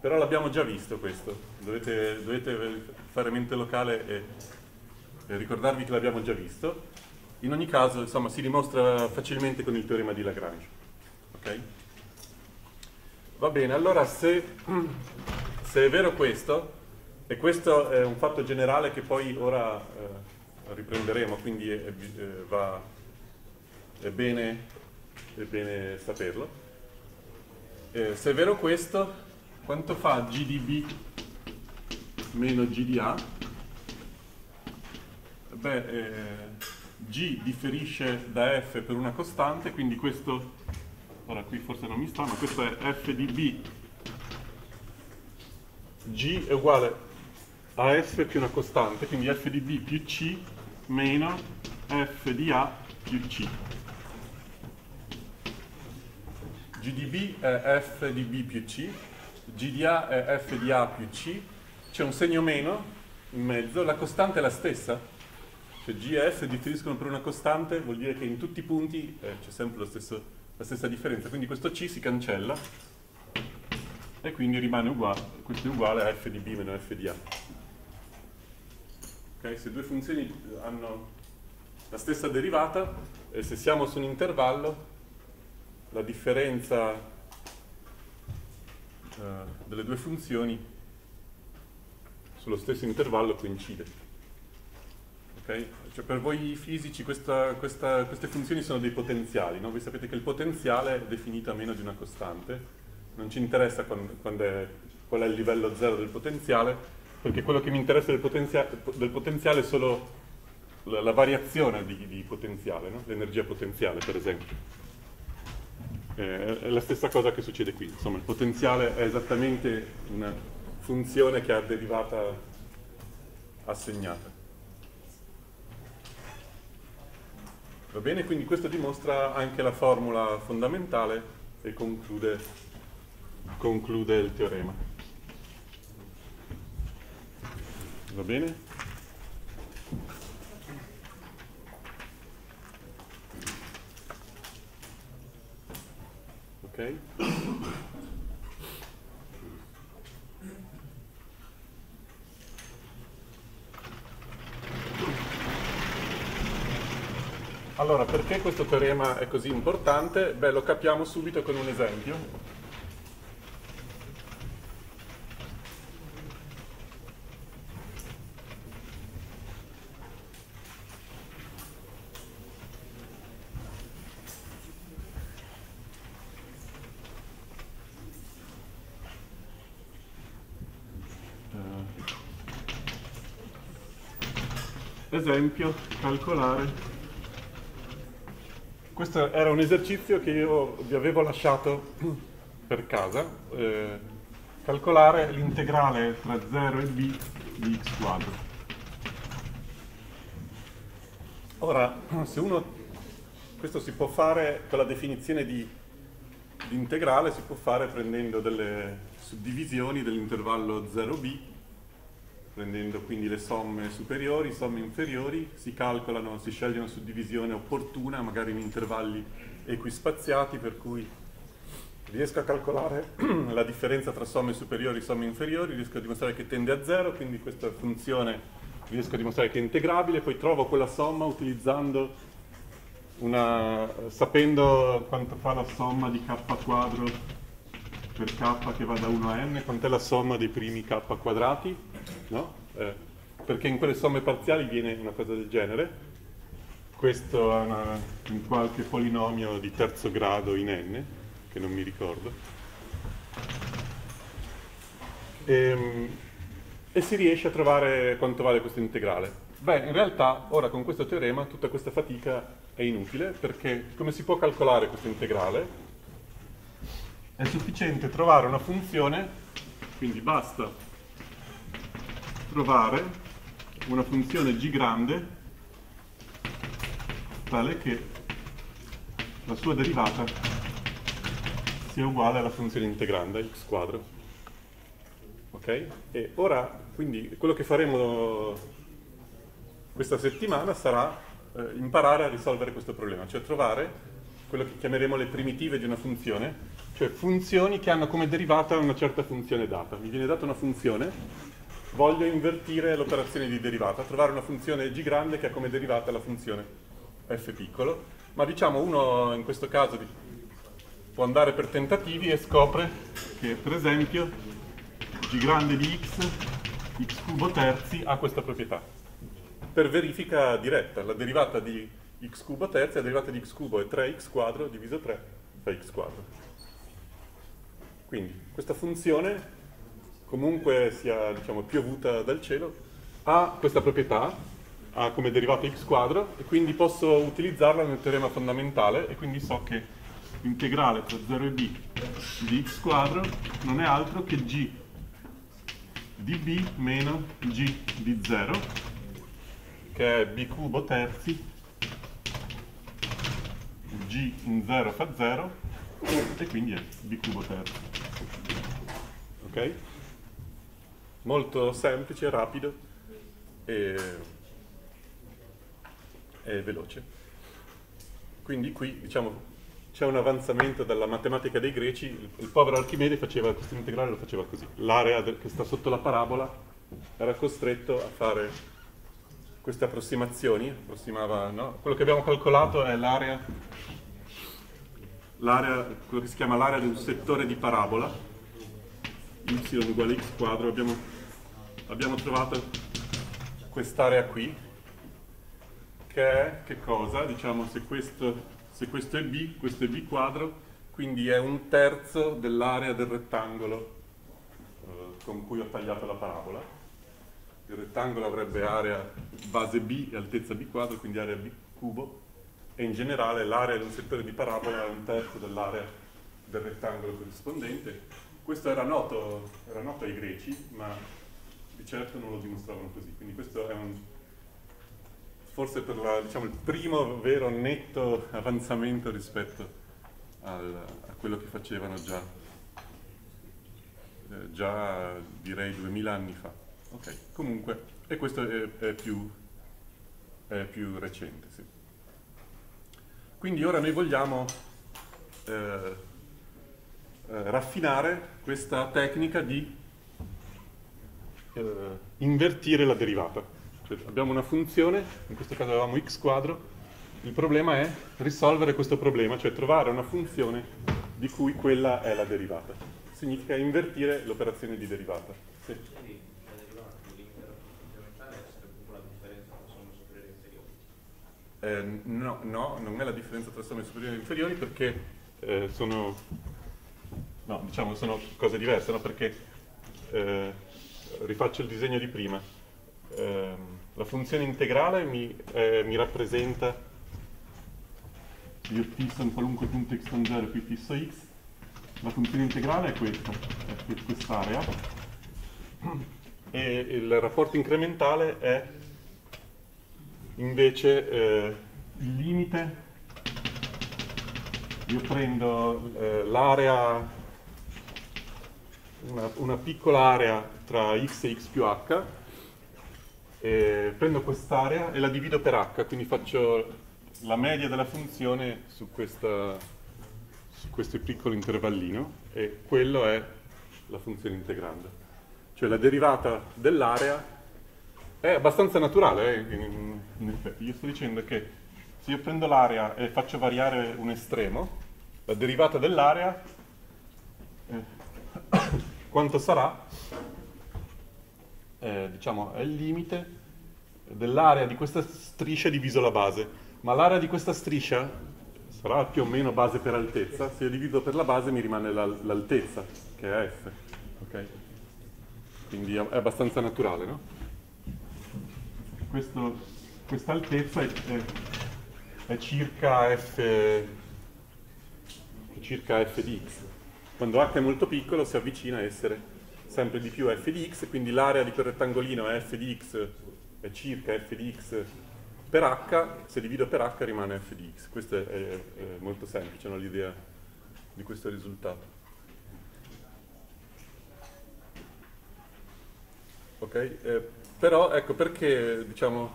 Speaker 1: Però l'abbiamo già visto questo, dovete, dovete fare mente locale e, e ricordarvi che l'abbiamo già visto. In ogni caso, insomma, si dimostra facilmente con il teorema di Lagrange. Okay? Va bene, allora se, se, è vero questo, e questo è un fatto generale che poi ora eh, riprenderemo, quindi è, è, va, è, bene, è bene saperlo, eh, se è vero questo, quanto fa GDB meno GDA? Beh, eh, G differisce da F per una costante, quindi questo, ora qui forse non mi sta, ma questo è F di B. G è uguale a F più una costante, quindi F di B più C meno F di A più C. GDB è F di B più C, GDA è F di A più C, c'è un segno meno in mezzo, la costante è la stessa, cioè G e F differiscono per una costante, vuol dire che in tutti i punti eh, c'è sempre stesso, la stessa differenza, quindi questo C si cancella e quindi rimane uguale, questo è uguale a F di B meno F di A. Okay? Se due funzioni hanno la stessa derivata, e se siamo su un intervallo, la differenza uh, delle due funzioni sullo stesso intervallo coincide. Okay? Cioè per voi fisici questa, questa, queste funzioni sono dei potenziali, no? voi sapete che il potenziale è definito a meno di una costante, non ci interessa quando, quando è, qual è il livello zero del potenziale, perché quello che mi interessa del, potenzia del potenziale è solo la, la variazione di, di potenziale, no? l'energia potenziale per esempio. Eh, è la stessa cosa che succede qui, insomma il potenziale è esattamente una funzione che ha derivata assegnata. Va bene, quindi questo dimostra anche la formula fondamentale e conclude, conclude il teorema. Va bene? Ok? Allora, perché questo teorema è così importante? Beh, lo capiamo subito con un esempio. Esempio calcolare. Questo era un esercizio che io vi avevo lasciato per casa. Eh, calcolare l'integrale tra 0 e b di x quadro. Ora se uno questo si può fare con la definizione di, di integrale si può fare prendendo delle suddivisioni dell'intervallo 0b prendendo quindi le somme superiori, somme inferiori, si calcolano, si sceglie una suddivisione opportuna, magari in intervalli equispaziati, per cui riesco a calcolare la differenza tra somme superiori e somme inferiori, riesco a dimostrare che tende a zero, quindi questa funzione riesco a dimostrare che è integrabile, poi trovo quella somma utilizzando una, sapendo quanto fa la somma di k quadro per k che va da 1 a n, quant'è la somma dei primi k quadrati, no? Eh, perché in quelle somme parziali viene una cosa del genere. Questo è una, un qualche polinomio di terzo grado in n, che non mi ricordo. e, ehm, e si riesce a trovare quanto vale questo integrale. Beh, in realtà ora con questo teorema tutta questa fatica è inutile perché come si può calcolare questo integrale? È sufficiente trovare una funzione, quindi basta trovare una funzione g grande tale che la sua derivata sia uguale alla funzione integranda x quadro. Ok? E ora, quindi, quello che faremo questa settimana sarà eh, imparare a risolvere questo problema, cioè trovare quello che chiameremo le primitive di una funzione, cioè funzioni che hanno come derivata una certa funzione data. Mi viene data una funzione, voglio invertire l'operazione di derivata, trovare una funzione g grande che ha come derivata la funzione f piccolo, ma diciamo uno in questo caso può andare per tentativi e scopre che per esempio g grande di x, x cubo terzi ha questa proprietà. Per verifica diretta, la derivata di x cubo terzi, la derivata di x cubo è 3x quadro diviso 3 fa x quadro. Quindi questa funzione, comunque sia diciamo, piovuta dal cielo, ha questa proprietà, ha come derivato x quadro e quindi posso utilizzarla nel teorema fondamentale e quindi so che l'integrale tra 0 e b di x quadro non è altro che g di b meno g di 0 che è b cubo terzi g in 0 fa 0 e quindi è b cubo terzo. Ok? Molto semplice, rapido e, e veloce. Quindi qui diciamo c'è un avanzamento dalla matematica dei greci, il, il povero Archimede faceva questo integrale lo faceva così, l'area che sta sotto la parabola era costretto a fare queste approssimazioni, approssimava, no? quello che abbiamo calcolato è l'area quello che si chiama l'area di un settore di parabola, y uguale x quadro, abbiamo, abbiamo trovato quest'area qui, che è, che cosa? Diciamo se questo, se questo è b, questo è b quadro, quindi è un terzo dell'area del rettangolo eh, con cui ho tagliato la parabola. Il rettangolo avrebbe area base b e altezza b quadro, quindi area b cubo, e in generale l'area di un settore di parabola è un terzo dell'area del rettangolo corrispondente. Questo era noto, era noto ai greci, ma certo non lo dimostravano così. Quindi questo è un, forse per la, diciamo, il primo vero netto avanzamento rispetto al, a quello che facevano già, eh, già direi 2000 anni fa. Ok, comunque, e questo è, è, più, è più recente, sì. Quindi ora noi vogliamo eh, eh, raffinare questa tecnica di eh, invertire la derivata. Cioè, abbiamo una funzione, in questo caso avevamo x quadro, il problema è risolvere questo problema, cioè trovare una funzione di cui quella è la derivata. Significa invertire l'operazione di derivata. Sì. Eh, no, no, non è la differenza tra somme superiori e inferiori perché eh, sono, no, diciamo, sono cose diverse, no? perché eh, rifaccio il disegno di prima. Ehm, la funzione integrale mi, eh, mi rappresenta, io fisso in qualunque punto x tangere, qui fisso x, la funzione integrale è questa, è quest'area, e il rapporto incrementale è invece eh, il limite. Io prendo eh, l'area una, una, piccola area tra x e x più h e prendo quest'area e la divido per h quindi faccio la media della funzione su, questa, su questo piccolo intervallino e quello è la funzione integranda cioè la derivata dell'area è abbastanza naturale, eh, in, in effetti. Io sto dicendo che se io prendo l'area e faccio variare un estremo, la derivata dell'area, quanto sarà? Eh, diciamo, è il limite dell'area di questa striscia diviso la base. Ma l'area di questa striscia sarà più o meno base per altezza. Se io divido per la base mi rimane l'altezza, che è f. Okay? quindi è abbastanza naturale, no? questa altezza è, è, è circa f, circa f di x. Quando h è molto piccolo si avvicina a essere sempre di più f di x, quindi l'area di quel rettangolino è f di x è circa f di x per h, se divido per h rimane f di x. Questo è, è, è molto semplice, no, l'idea di questo risultato. Ok? Eh, però ecco perché, diciamo,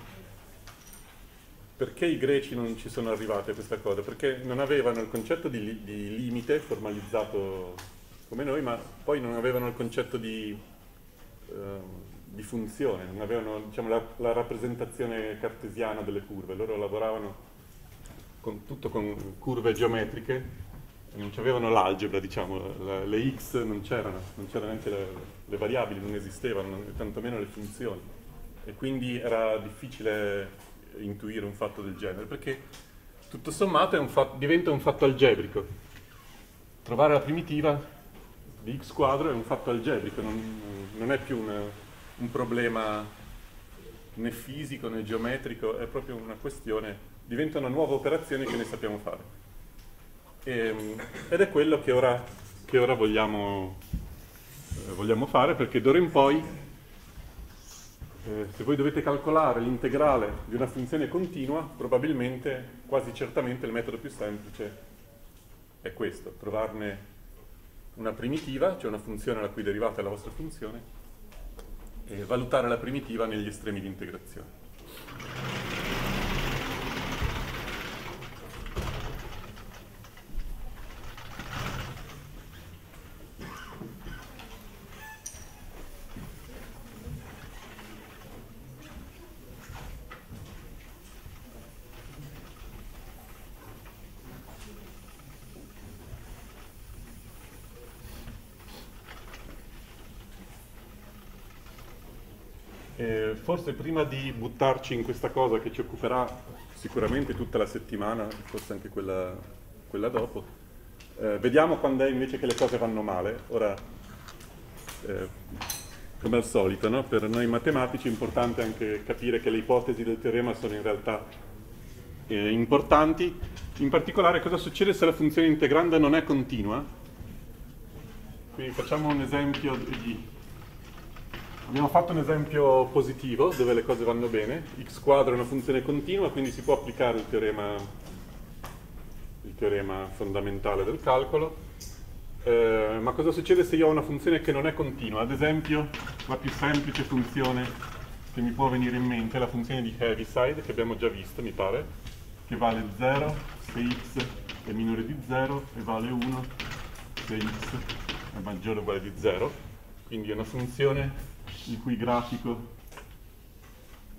Speaker 1: perché i greci non ci sono arrivati a questa cosa? Perché non avevano il concetto di, di limite formalizzato come noi, ma poi non avevano il concetto di, uh, di funzione, non avevano diciamo, la, la, rappresentazione cartesiana delle curve, loro lavoravano con, tutto con curve geometriche, non avevano l'algebra, diciamo, la, le x non c'erano, non c'erano neanche le, le, variabili, non esistevano, non, tantomeno le funzioni. E quindi era difficile intuire un fatto del genere, perché tutto sommato un fatto, diventa un fatto algebrico. Trovare la primitiva di x quadro è un fatto algebrico, non, non è più una, un problema né fisico né geometrico, è proprio una questione, diventa una nuova operazione che noi sappiamo fare. E, ehm, ed è quello che ora, che ora vogliamo, eh, vogliamo, fare perché d'ora in poi, eh, se voi dovete calcolare l'integrale di una funzione continua, probabilmente, quasi certamente, il metodo più semplice è questo, trovarne una primitiva, cioè una funzione la cui derivata è la vostra funzione, e valutare la primitiva negli estremi di integrazione. Forse prima di buttarci in questa cosa che ci occuperà sicuramente tutta la settimana, forse anche quella, quella dopo, eh, vediamo quando è invece che le cose vanno male. Ora, eh, come al solito, no? per noi matematici è importante anche capire che le ipotesi del teorema sono in realtà eh, importanti. In particolare cosa succede se la funzione integranda non è continua? Quindi facciamo un esempio di Abbiamo fatto un esempio positivo dove le cose vanno bene. x quadro è una funzione continua, quindi si può applicare il teorema, il teorema fondamentale del calcolo. Eh, ma cosa succede se io ho una funzione che non è continua? Ad esempio, la più semplice funzione che mi può venire in mente è la funzione di Heaviside, che abbiamo già visto, mi pare, che vale 0 se x è minore di 0 e vale 1 se x è maggiore o uguale di 0. Quindi è una funzione il cui grafico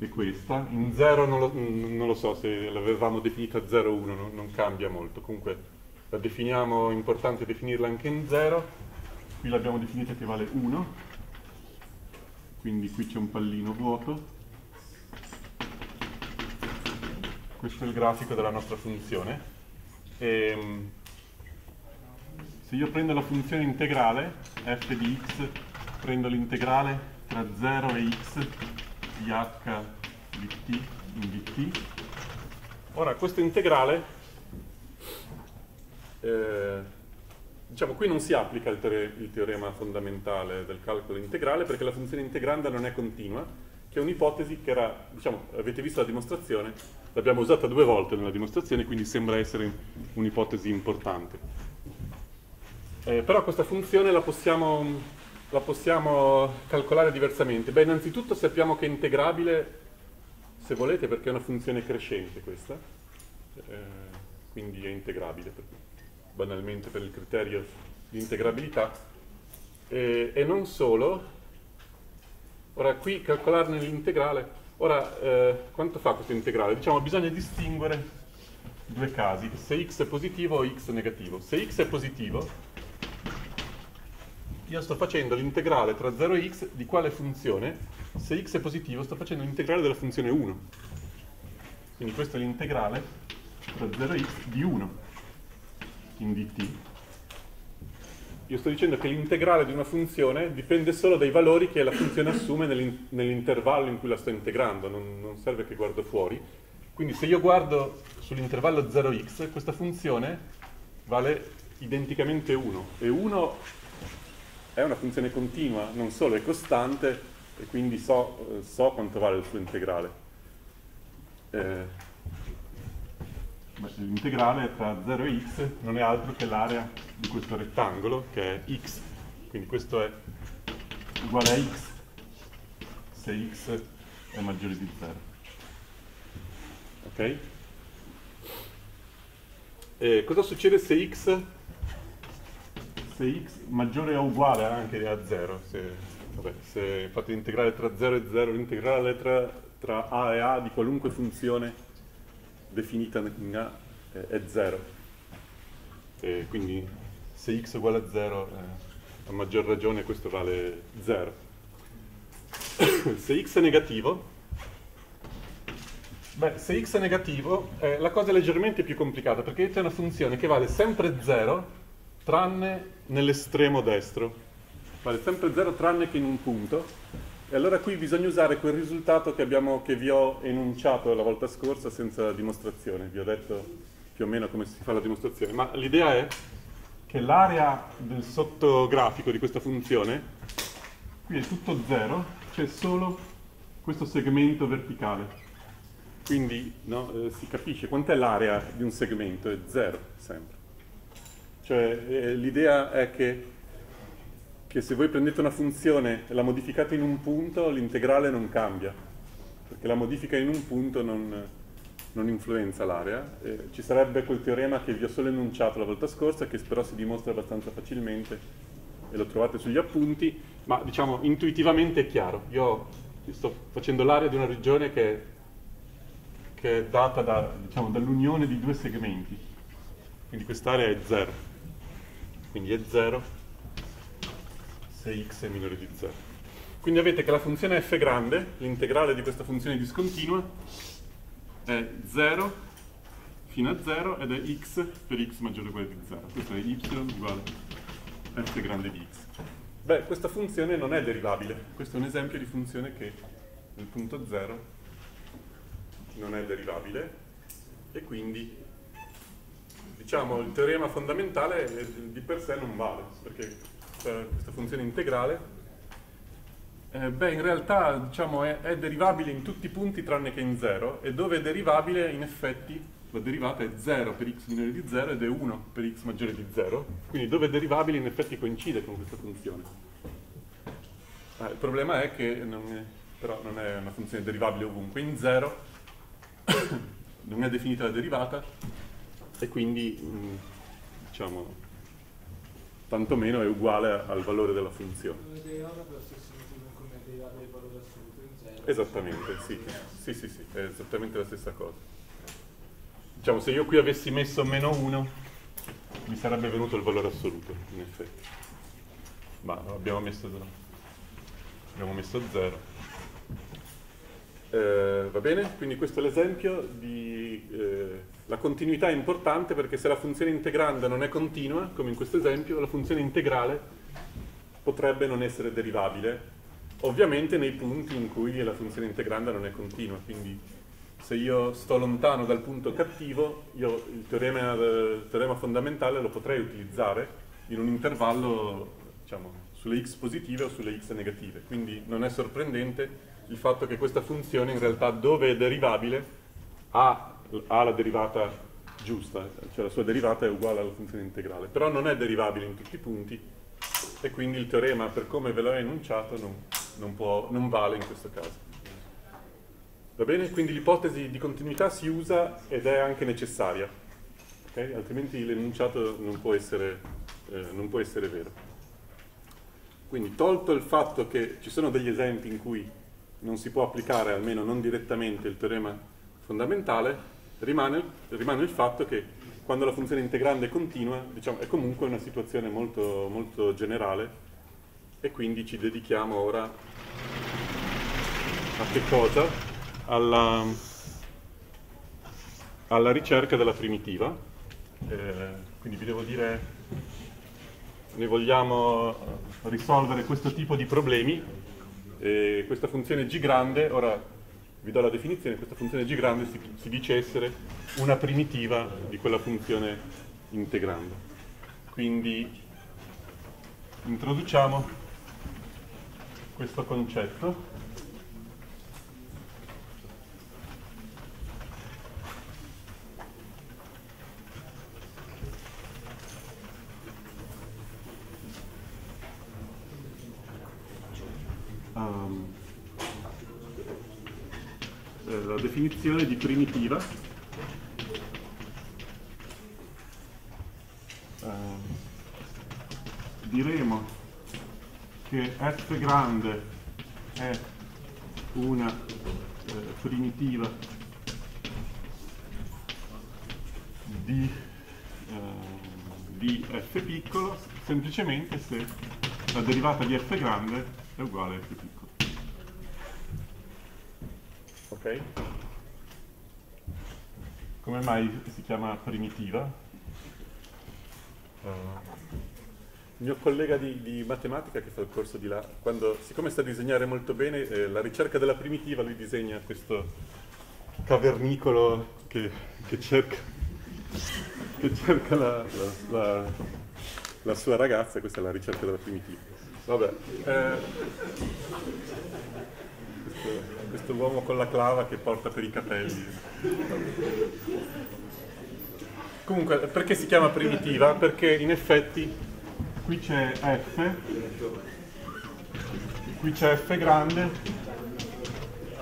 Speaker 1: è questa. In 0 non, non lo, so se l'avevamo definita 0,1, non, non cambia molto. Comunque la definiamo, è importante definirla anche in 0. Qui l'abbiamo definita che vale 1, quindi qui c'è un pallino vuoto. Questo è il grafico della nostra funzione. E, ehm, se io prendo la funzione integrale, f di x, prendo l'integrale tra 0 e x di h di t in dt. Ora questo integrale, eh, diciamo qui non si applica il, teore il, teorema fondamentale del calcolo integrale perché la funzione integranda non è continua, che è un'ipotesi che era, diciamo, avete visto la dimostrazione, l'abbiamo usata due volte nella dimostrazione, quindi sembra essere un'ipotesi importante. Eh, però questa funzione la possiamo la possiamo calcolare diversamente? Beh, innanzitutto sappiamo che è integrabile, se volete, perché è una funzione crescente questa, eh, quindi è integrabile per, banalmente per il criterio di integrabilità. E, e non solo, ora qui calcolarne l'integrale, ora eh, quanto fa questo integrale? Diciamo bisogna distinguere due casi, se x è positivo o x negativo. Se x è positivo, io sto facendo l'integrale tra 0 e x di quale funzione? Se x è positivo sto facendo l'integrale della funzione 1. Quindi questo è l'integrale tra 0 e x di 1 in dt. io sto dicendo che l'integrale di una funzione dipende solo dai valori che la funzione assume nell'in- nell'intervallo in cui la sto integrando, non, non serve che guardo fuori. Quindi se io guardo sull'intervallo 0x, questa funzione vale identicamente 1 e 1 è una funzione continua, non solo è costante e quindi so, eh, so quanto vale il suo integrale. Eh, l'integrale tra 0 e x non è altro che l'area di questo rettangolo che è x, quindi questo è uguale a x se x è maggiore di 0. Ok? E cosa succede se x, se x maggiore o uguale anche a 0? Se, se fate l'integrale tra 0 e 0, l'integrale tra, tra a e a di qualunque funzione definita in A è 0. E quindi se x è uguale a 0, eh, a maggior ragione questo vale 0. se x è negativo, beh, se x è negativo, eh, la cosa è leggermente più complicata, perché c'è una funzione che vale sempre 0, tranne nell'estremo destro. Vale sempre 0 tranne che in un punto, e allora qui bisogna usare quel risultato che, abbiamo, che vi ho enunciato la volta scorsa senza dimostrazione. Vi ho detto più o meno come si fa la dimostrazione, ma l'idea è che l'area del sottografico di questa funzione, qui è tutto zero, c'è solo questo segmento verticale. Quindi no, eh, si capisce quant'è l'area di un segmento, è zero sempre. Cioè eh, l'idea è che che se voi prendete una funzione e la modificate in un punto, l'integrale non cambia, perché la modifica in un punto non, non influenza l'area. Eh, ci sarebbe quel teorema che vi ho solo enunciato la volta scorsa, che però si dimostra abbastanza facilmente e lo trovate sugli appunti, ma diciamo intuitivamente è chiaro. Io sto facendo l'area di una regione che, che è data da, diciamo, dall'unione di due segmenti, quindi quest'area è 0, quindi è 0 se x è minore di 0. Quindi avete che la funzione f grande, l'integrale di questa funzione discontinua, è 0 fino a 0 ed è x per x maggiore o uguale di 0. Questo è y uguale f grande di x. Beh, questa funzione non è derivabile. Questo è un esempio di funzione che nel punto 0 non è derivabile e quindi diciamo il teorema fondamentale di per sé non vale perché questa funzione integrale, eh, beh, in realtà diciamo, è, è, derivabile in tutti i punti tranne che in 0 e dove è derivabile in effetti la derivata è 0 per x minore di 0 ed è 1 per x maggiore di 0, quindi dove è derivabile in effetti coincide con questa funzione. Ah, il problema è che non è, però non è una funzione derivabile ovunque, in 0 non è definita la derivata e quindi mh, diciamo tantomeno è uguale al valore della funzione. Esattamente, sì. sì, sì, sì, è esattamente la stessa cosa. Diciamo, se io qui avessi messo meno 1, mi sarebbe venuto il valore assoluto, in effetti. Ma abbiamo messo, abbiamo messo 0. Eh, va bene? Quindi questo è l'esempio di... Eh, la continuità è importante perché se la funzione integranda non è continua, come in questo esempio, la funzione integrale potrebbe non essere derivabile, ovviamente nei punti in cui la funzione integranda non è continua. Quindi se io sto lontano dal punto cattivo, io il teorema, il teorema fondamentale lo potrei utilizzare in un intervallo diciamo, sulle x positive o sulle x negative. Quindi non è sorprendente il fatto che questa funzione in realtà dove è derivabile ha ha la derivata giusta, cioè la sua derivata è uguale alla funzione integrale, però non è derivabile in tutti i punti e quindi il teorema per come ve l'ho enunciato non, non, può, non vale in questo caso. Va bene? Quindi l'ipotesi di continuità si usa ed è anche necessaria, okay? altrimenti l'enunciato non eh, non può essere vero. Quindi tolto il fatto che ci sono degli esempi in cui non si può applicare, almeno non direttamente, il teorema fondamentale, rimane, rimane il fatto che quando la funzione integrante è continua, diciamo, è comunque una situazione molto, molto generale e quindi ci dedichiamo ora a che cosa? Alla, alla ricerca della primitiva. Eh, quindi vi devo dire ne vogliamo risolvere questo tipo di problemi, e questa funzione g grande, ora vi do la definizione, questa funzione g grande si, si dice essere una primitiva di quella funzione integrando. Quindi introduciamo questo concetto. Um, la definizione di primitiva uh, diremo che f grande è una eh, primitiva di, eh, di f piccolo semplicemente se la derivata di f grande è uguale a f piccolo. Ok? Come mai si chiama primitiva? Uh, il mio collega di, di, matematica che fa il corso di là, quando, siccome sa disegnare molto bene, eh, la ricerca della primitiva, lui disegna questo cavernicolo che, che cerca, che cerca la, la, la, la, sua ragazza, questa è la ricerca della primitiva. Vabbè, eh, questo uomo con la clava che porta per i capelli. Comunque, perché si chiama primitiva? Perché in effetti qui c'è f, qui c'è f grande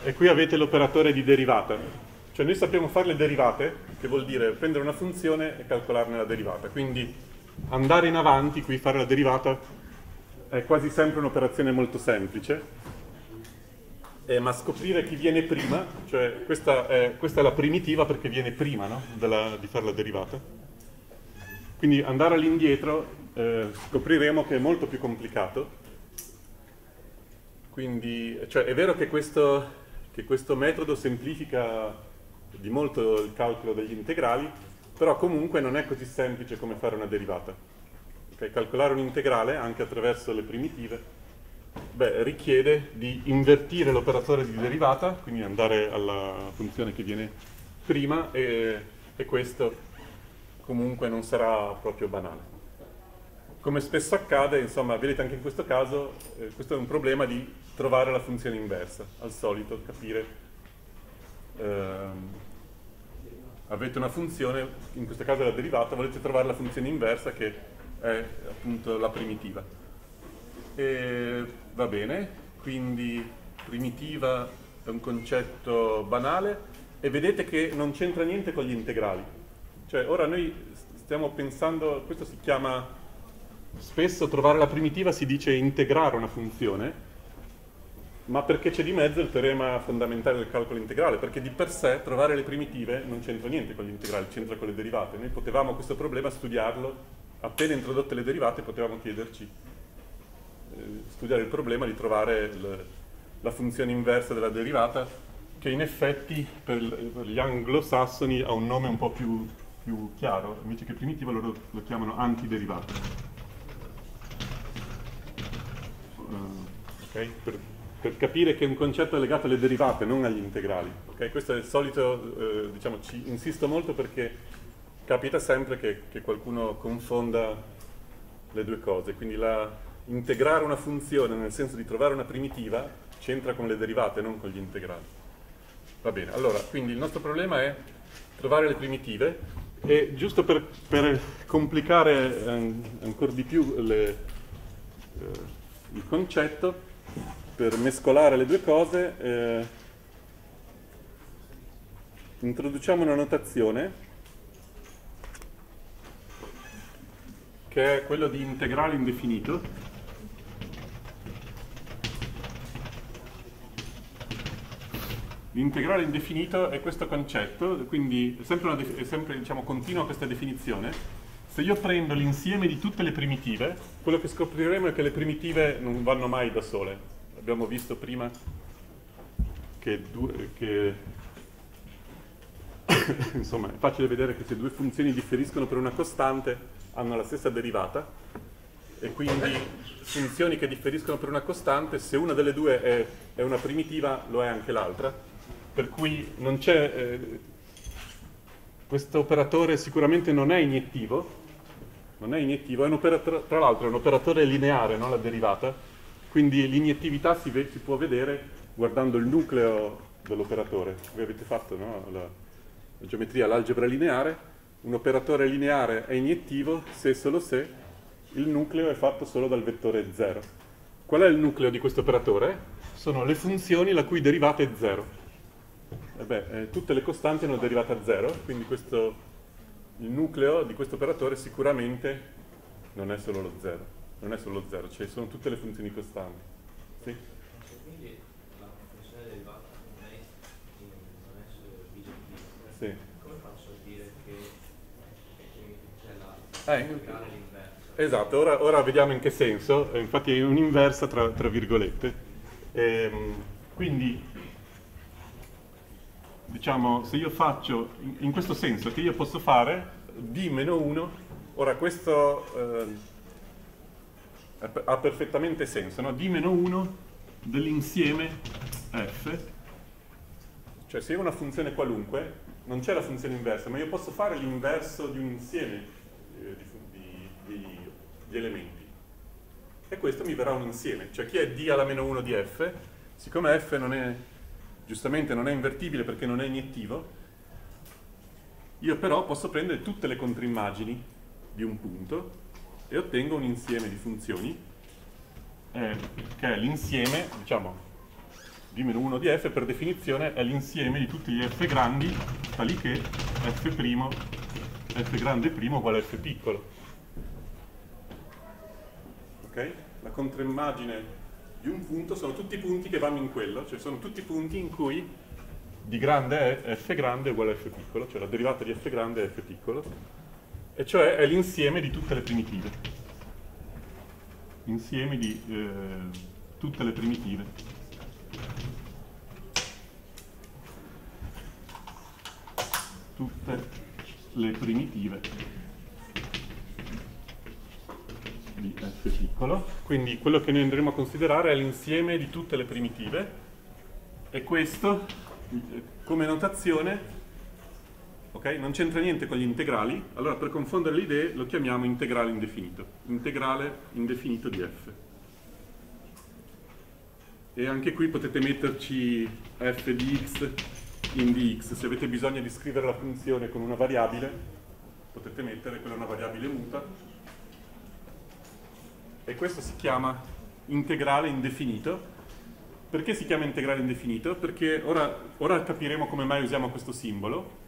Speaker 1: e qui avete l'operatore di derivata. Cioè noi sappiamo fare le derivate, che vuol dire prendere una funzione e calcolarne la derivata. Quindi andare in avanti, qui fare la derivata, è quasi sempre un'operazione molto semplice eh, ma scoprire chi viene prima, cioè questa è, questa è la primitiva perché viene prima no? Della, di fare la derivata. Quindi andare all'indietro eh, scopriremo che è molto più complicato. Quindi, cioè, è vero che questo, che questo metodo semplifica di molto il calcolo degli integrali, però comunque non è così semplice come fare una derivata. Okay? Calcolare un integrale anche attraverso le primitive Beh, richiede di invertire l'operatore di derivata, quindi andare alla funzione che viene prima e, e questo comunque non sarà proprio banale. Come spesso accade, insomma, vedete anche in questo caso, eh, questo è un problema di trovare la funzione inversa, al solito capire, ehm, avete una funzione, in questo caso la derivata, volete trovare la funzione inversa che è appunto la primitiva. E va bene, quindi primitiva è un concetto banale e vedete che non c'entra niente con gli integrali. Cioè ora noi stiamo pensando, questo si chiama, spesso trovare la primitiva si dice integrare una funzione, ma perché c'è di mezzo il teorema fondamentale del calcolo integrale, perché di per sé trovare le primitive non c'entra niente con gli integrali, c'entra con le derivate. Noi potevamo questo problema studiarlo, appena introdotte le derivate potevamo chiederci studiare il problema di trovare la funzione inversa della derivata che in effetti per, gli anglosassoni ha un nome un po' più, più chiaro, invece che primitiva loro lo chiamano antiderivata. Uh, okay? per, per, capire che un concetto è legato alle derivate, non agli integrali. Okay? Questo è il solito, eh, diciamo, ci insisto molto perché capita sempre che, che qualcuno confonda le due cose, quindi la, integrare una funzione nel senso di trovare una primitiva c'entra con le derivate, non con gli integrali. Va bene, allora, quindi il nostro problema è trovare le primitive e giusto per, per complicare eh, ancora di più le, eh, il concetto, per mescolare le due cose, eh, introduciamo una notazione che è quello di integrale indefinito L'integrale indefinito è questo concetto, quindi è sempre, è sempre diciamo, continua questa definizione. Se io prendo l'insieme di tutte le primitive, quello che scopriremo è che le primitive non vanno mai da sole. Abbiamo visto prima che, due, che insomma è facile vedere che se due funzioni differiscono per una costante hanno la stessa derivata e quindi funzioni che differiscono per una costante, se una delle due è, è una primitiva lo è anche l'altra, per cui non c'è... Eh, questo operatore sicuramente non è iniettivo, non è iniettivo, è tra l'altro è un operatore lineare, non la derivata, quindi l'iniettività si, si, può vedere guardando il nucleo dell'operatore. Voi avete fatto no? la, la geometria, l'algebra lineare, un operatore lineare è iniettivo se e solo se il nucleo è fatto solo dal vettore 0. Qual è il nucleo di questo operatore? Sono le funzioni la cui derivata è 0. Vabbè, eh, tutte le costanti hanno derivata 0, quindi questo, il nucleo di questo operatore sicuramente non è solo lo 0, non è solo lo 0, cioè sono tutte le funzioni costanti. Sì?
Speaker 2: Quindi la funzione derivata non è, non è.
Speaker 1: Sì.
Speaker 2: Come faccio a dire che c'è la
Speaker 1: Eh,
Speaker 2: l'inverso?
Speaker 1: Esatto, ora, ora, vediamo in che senso, eh, infatti è un'inversa tra, tra virgolette. Ehm, quindi diciamo, se io faccio, in, in, questo senso, che io posso fare d meno 1, ora questo eh, ha perfettamente senso, no? d meno 1 dell'insieme f, cioè se io ho una funzione qualunque, non c'è la funzione inversa, ma io posso fare l'inverso di un insieme eh, di, di, di elementi. E questo mi verrà un insieme, cioè chi è d alla meno 1 di f, siccome f non è giustamente non è invertibile perché non è iniettivo, io però posso prendere tutte le controimmagini di un punto e ottengo un insieme di funzioni eh, che è l'insieme, diciamo, di meno 1 di f per definizione è l'insieme di tutti gli f grandi tali che f', f grande primo uguale f piccolo. Ok? La controimmagine di un punto sono tutti i punti che vanno in quello, cioè sono tutti i punti in cui d grande è f grande uguale a f piccolo, cioè la derivata di f grande è f piccolo, e cioè è l'insieme di tutte le primitive. Insieme di eh, tutte le primitive. Tutte le primitive di piccolo, quindi quello che noi andremo a considerare è l'insieme di tutte le primitive. E questo come notazione okay, non c'entra niente con gli integrali, allora per confondere le idee lo chiamiamo integrale indefinito, integrale indefinito di f. E anche qui potete metterci f di x in dx, se avete bisogno di scrivere la funzione con una variabile potete mettere quella una variabile muta e questo si chiama integrale indefinito. Perché si chiama integrale indefinito? Perché ora, ora capiremo come mai usiamo questo simbolo.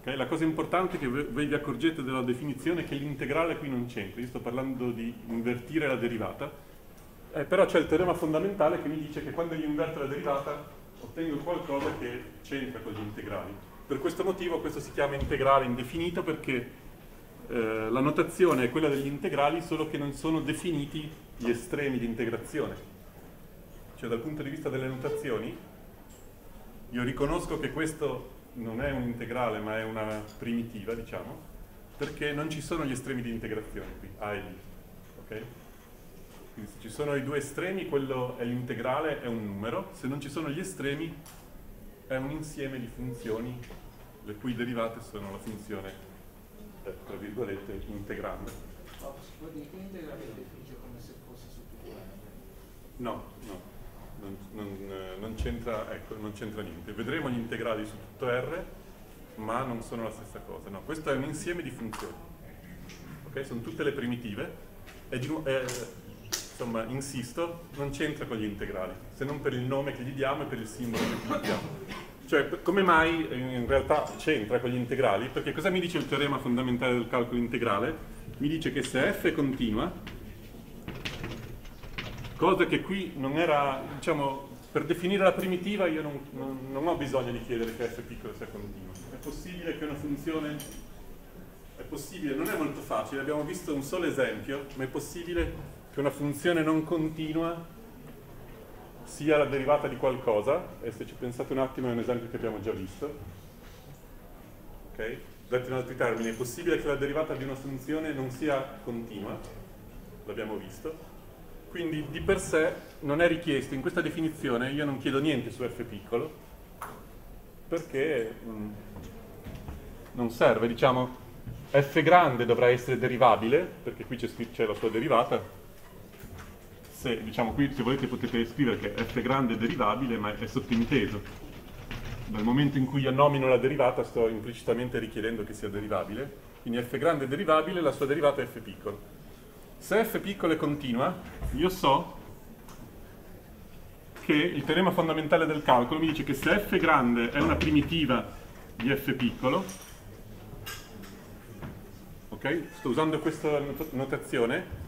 Speaker 1: Okay? La cosa importante che voi vi accorgete della definizione è che l'integrale qui non c'entra. Io sto parlando di invertire la derivata, eh, però c'è il teorema fondamentale che mi dice che quando io inverto la derivata ottengo qualcosa che c'entra con gli integrali. Per questo motivo questo si chiama integrale indefinito perché eh, la notazione è quella degli integrali, solo che non sono definiti gli estremi di integrazione. Cioè dal punto di vista delle notazioni, io riconosco che questo non è un integrale ma è una primitiva, diciamo, perché non ci sono gli estremi di integrazione qui, A e B. Okay? Quindi se ci sono i due estremi, quello è l'integrale, è un numero, se non ci sono gli estremi è un insieme di funzioni le cui derivate sono la funzione tra virgolette, integrando.
Speaker 3: No, che integrale è definito come se fosse sottoculante?
Speaker 1: No, no, non, non, non, c'entra, ecco, non c'entra niente. Vedremo gli integrali su tutto R, ma non sono la stessa cosa. No, questo è un insieme di funzioni. Ok? Sono tutte le primitive e di, eh, insomma, insisto, non c'entra con gli integrali, se non per il nome che gli diamo e per il simbolo che gli diamo. Cioè, come mai in realtà c'entra con gli integrali? Perché cosa mi dice il teorema fondamentale del calcolo integrale? Mi dice che se f è continua, cosa che qui non era, diciamo, per definire la primitiva io non, non, non ho bisogno di chiedere che f piccolo sia continua. È possibile che una funzione, è possibile, non è molto facile, abbiamo visto un solo esempio, ma è possibile che una funzione non continua sia la derivata di qualcosa, e se ci pensate un attimo è un esempio che abbiamo già visto. Ok? Detto in altri termini, è possibile che la derivata di una funzione non sia continua, l'abbiamo visto, quindi di per sé non è richiesto, in questa definizione io non chiedo niente su f piccolo, perché mh, non serve, diciamo, f grande dovrà essere derivabile, perché qui c'è la sua derivata, se, diciamo, qui se volete potete scrivere che f grande è derivabile, ma è sottinteso. Dal momento in cui io nomino la derivata sto implicitamente richiedendo che sia derivabile, quindi f grande è derivabile, la sua derivata è f piccolo. Se f piccolo è continua, io so che il teorema fondamentale del calcolo mi dice che se f grande è una primitiva di f piccolo, ok? Sto usando questa not- notazione,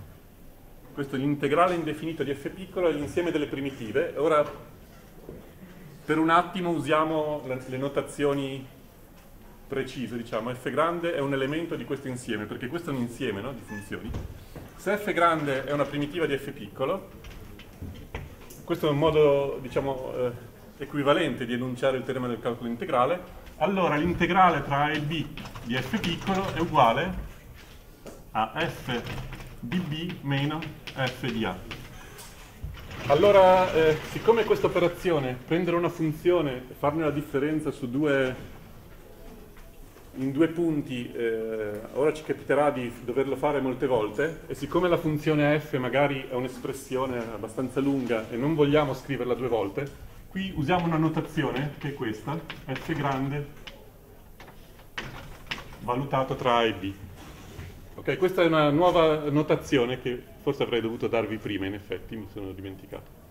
Speaker 1: questo è l'integrale indefinito di f piccolo è l'insieme delle primitive. Ora per un attimo usiamo le, notazioni precise, diciamo, f grande è un elemento di questo insieme, perché questo è un insieme no, di funzioni. Se f grande è una primitiva di f piccolo, questo è un modo, diciamo, eh, equivalente di enunciare il teorema del calcolo integrale, allora l'integrale tra a e b di f piccolo è uguale a f di b meno f di a. Allora, eh, siccome questa operazione, prendere una funzione e farne la differenza due, in due punti, eh, ora ci capiterà di doverlo fare molte volte, e siccome la funzione f magari è un'espressione abbastanza lunga e non vogliamo scriverla due volte, qui usiamo una notazione che è questa, f grande valutato tra a e b. Ok, questa è una nuova notazione che forse avrei dovuto darvi prima, in effetti, mi sono dimenticato.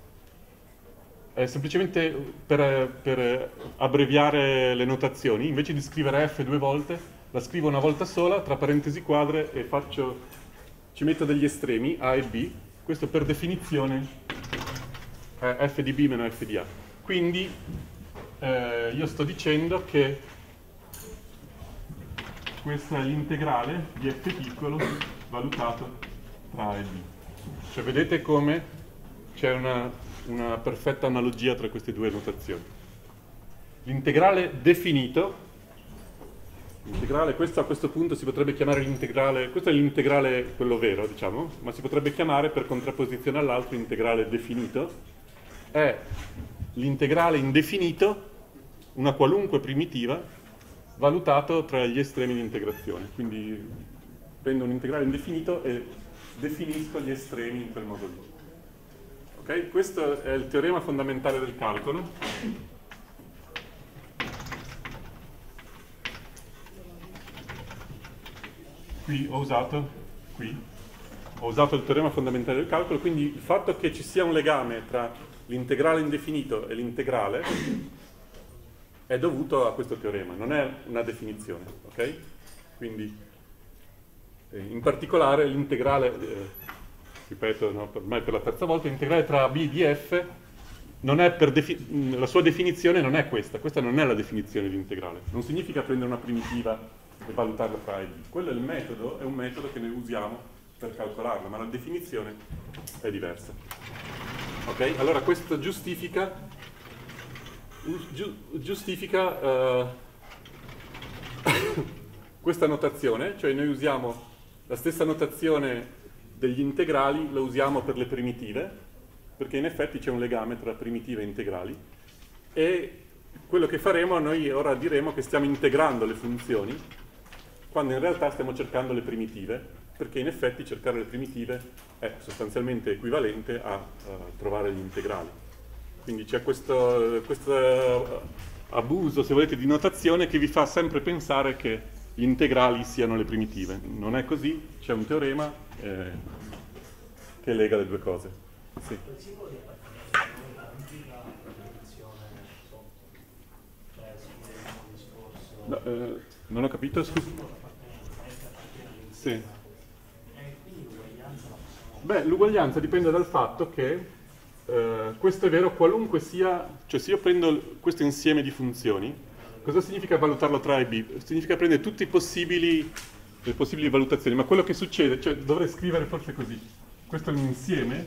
Speaker 1: È semplicemente per, per abbreviare le notazioni, invece di scrivere f due volte, la scrivo una volta sola, tra parentesi quadre, e faccio, ci metto degli estremi, a e b. Questo per definizione è f di b meno f di a. Quindi eh, io sto dicendo che questo è l'integrale di f piccolo valutato A e B. Cioè vedete come c'è una, una perfetta analogia tra queste due notazioni. L'integrale definito, l'integrale, questo a questo punto si potrebbe chiamare l'integrale, questo è l'integrale quello vero, diciamo, ma si potrebbe chiamare per contrapposizione all'altro integrale definito, è l'integrale indefinito, una qualunque primitiva, valutato tra gli estremi di integrazione. Quindi prendo un integrale indefinito e definisco gli estremi in quel modo lì. Ok? Questo è il teorema fondamentale del calcolo. Qui ho usato, qui, ho usato il teorema fondamentale del calcolo, quindi il fatto che ci sia un legame tra l'integrale indefinito e l'integrale è dovuto a questo teorema, non è una definizione, ok? Quindi in particolare l'integrale, eh, ripeto no, ormai per la terza volta, l'integrale tra b di f defi- la sua definizione non è questa, questa non è la definizione di integrale, non significa prendere una primitiva e valutarla tra e b, quello è il metodo, è un metodo che noi usiamo per calcolarla, ma la definizione è diversa. Ok? Allora questo giustifica, giustifica uh, questa notazione, cioè noi usiamo la stessa notazione degli integrali la usiamo per le primitive, perché in effetti c'è un legame tra primitive e integrali. E quello che faremo, noi ora diremo che stiamo integrando le funzioni, quando in realtà stiamo cercando le primitive, perché in effetti cercare le primitive è sostanzialmente equivalente a, a trovare gli integrali. Quindi c'è questo, questo abuso, se volete, di notazione che vi fa sempre pensare che gli integrali siano le primitive. Non è così, c'è un teorema eh, che lega le due cose. Sì. No, eh, non ho capito, scusi. Sì. Beh, l'uguaglianza dipende dal fatto che eh, questo è vero qualunque sia, cioè se io prendo questo insieme di funzioni, Cosa significa valutarlo tra e B? Significa prendere tutte le possibili valutazioni, ma quello che succede, cioè dovrei scrivere forse così, questo è un insieme,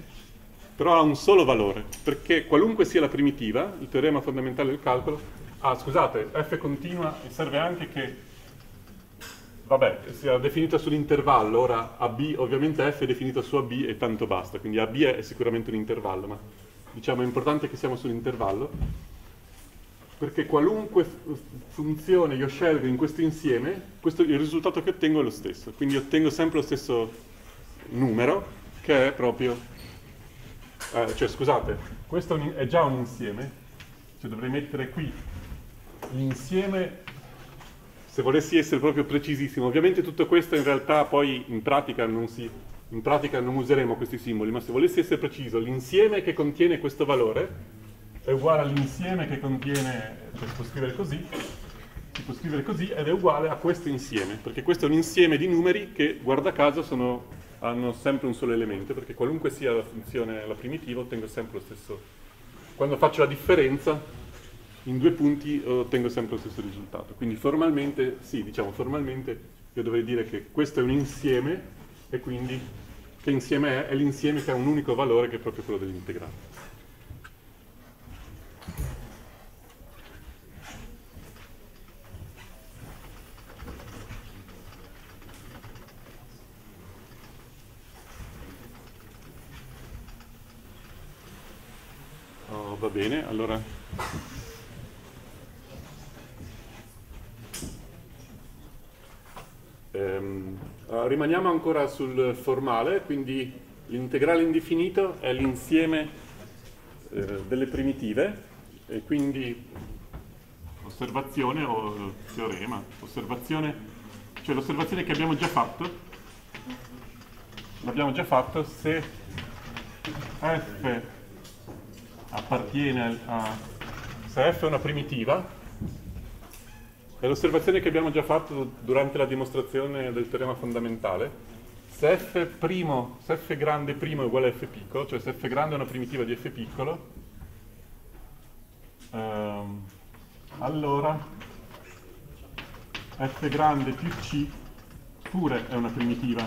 Speaker 1: però ha un solo valore, perché qualunque sia la primitiva, il teorema fondamentale del calcolo, ah scusate, f continua e serve anche che vabbè, si è definita sull'intervallo, ora AB, ovviamente F è definita su AB e tanto basta, quindi AB è sicuramente un intervallo, ma diciamo è importante che siamo sull'intervallo, perché qualunque funzione io scelgo in questo insieme, questo, il risultato che ottengo è lo stesso, quindi ottengo sempre lo stesso numero, che è proprio, eh, cioè scusate, questo è già un insieme, cioè dovrei mettere qui l'insieme. Se volessi essere proprio precisissimo, ovviamente tutto questo in realtà poi in pratica non si in pratica non useremo questi simboli, ma se volessi essere preciso, l'insieme che contiene questo valore è uguale all'insieme che contiene, cioè si può scrivere così, si può scrivere così ed è uguale a questo insieme, perché questo è un insieme di numeri che, guarda caso, sono, hanno sempre un solo elemento, perché qualunque sia la funzione, la primitiva, ottengo sempre lo stesso. Quando faccio la differenza, in due punti ottengo sempre lo stesso risultato. Quindi formalmente, sì, diciamo formalmente, io dovrei dire che questo è un insieme e quindi che insieme è? È l'insieme che ha un unico valore che è proprio quello dell'integrale. Oh, va bene, allora. Ehm, rimaniamo ancora sul formale, quindi l'integrale indefinito è l'insieme eh, delle primitive. E quindi osservazione o teorema, osservazione, cioè l'osservazione che abbiamo già fatto, l'abbiamo già fatto se f appartiene a, se f è una primitiva, è l'osservazione che abbiamo già fatto durante la dimostrazione del teorema fondamentale. Se f', primo, se f grande primo è uguale a f piccolo, cioè se f grande è una primitiva di f piccolo, ehm, allora f grande più c pure è una primitiva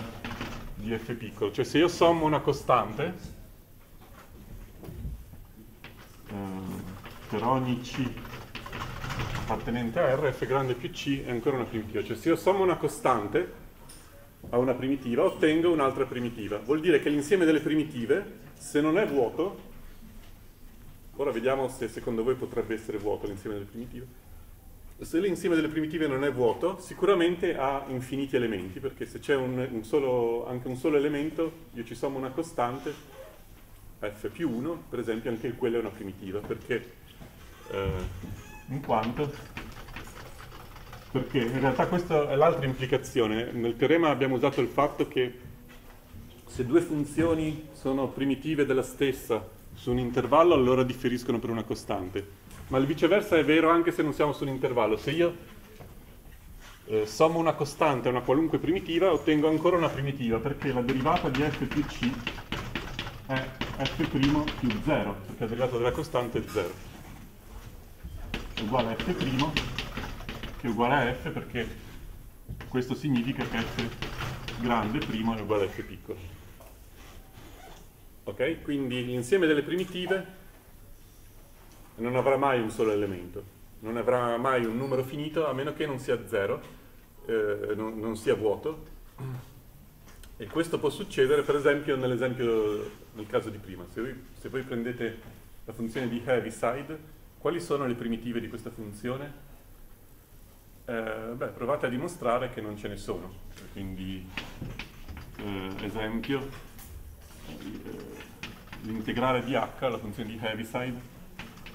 Speaker 1: di f piccolo. Cioè se io sommo una costante per ogni c appartenente a R, f grande più c è ancora una primitiva. Cioè se io sommo una costante a una primitiva, ottengo un'altra primitiva. Vuol dire che l'insieme delle primitive, se non è vuoto, ora vediamo se secondo voi potrebbe essere vuoto l'insieme delle primitive, se l'insieme delle primitive non è vuoto, sicuramente ha infiniti elementi, perché se c'è anche un solo elemento, io ci sommo una costante, f più 1, per esempio, anche quella è una primitiva, perché... Eh, in quanto perché in realtà questa è l'altra implicazione. Nel teorema abbiamo usato il fatto che se due funzioni sono primitive della stessa su un intervallo, allora differiscono per una costante. Ma il viceversa è vero anche se non siamo su un intervallo. Se io eh, sommo una costante a una qualunque primitiva, ottengo ancora una primitiva, perché la derivata di f più c è f' più 0, perché la derivata della costante è 0 uguale a f' che è uguale a f perché questo significa che f grande primo è uguale a f piccolo. Ok? Quindi l'insieme delle primitive non avrà mai un solo elemento, non avrà mai un numero finito a meno che non sia zero, eh, non, non sia vuoto. E questo può succedere per esempio nell'esempio nel caso di prima. Se voi, se voi prendete la funzione di Heaviside, quali sono le primitive di questa funzione? Eh, beh, provate a dimostrare che non ce ne sono. Quindi, eh, esempio, eh, l'integrale di h, la funzione di Heaviside,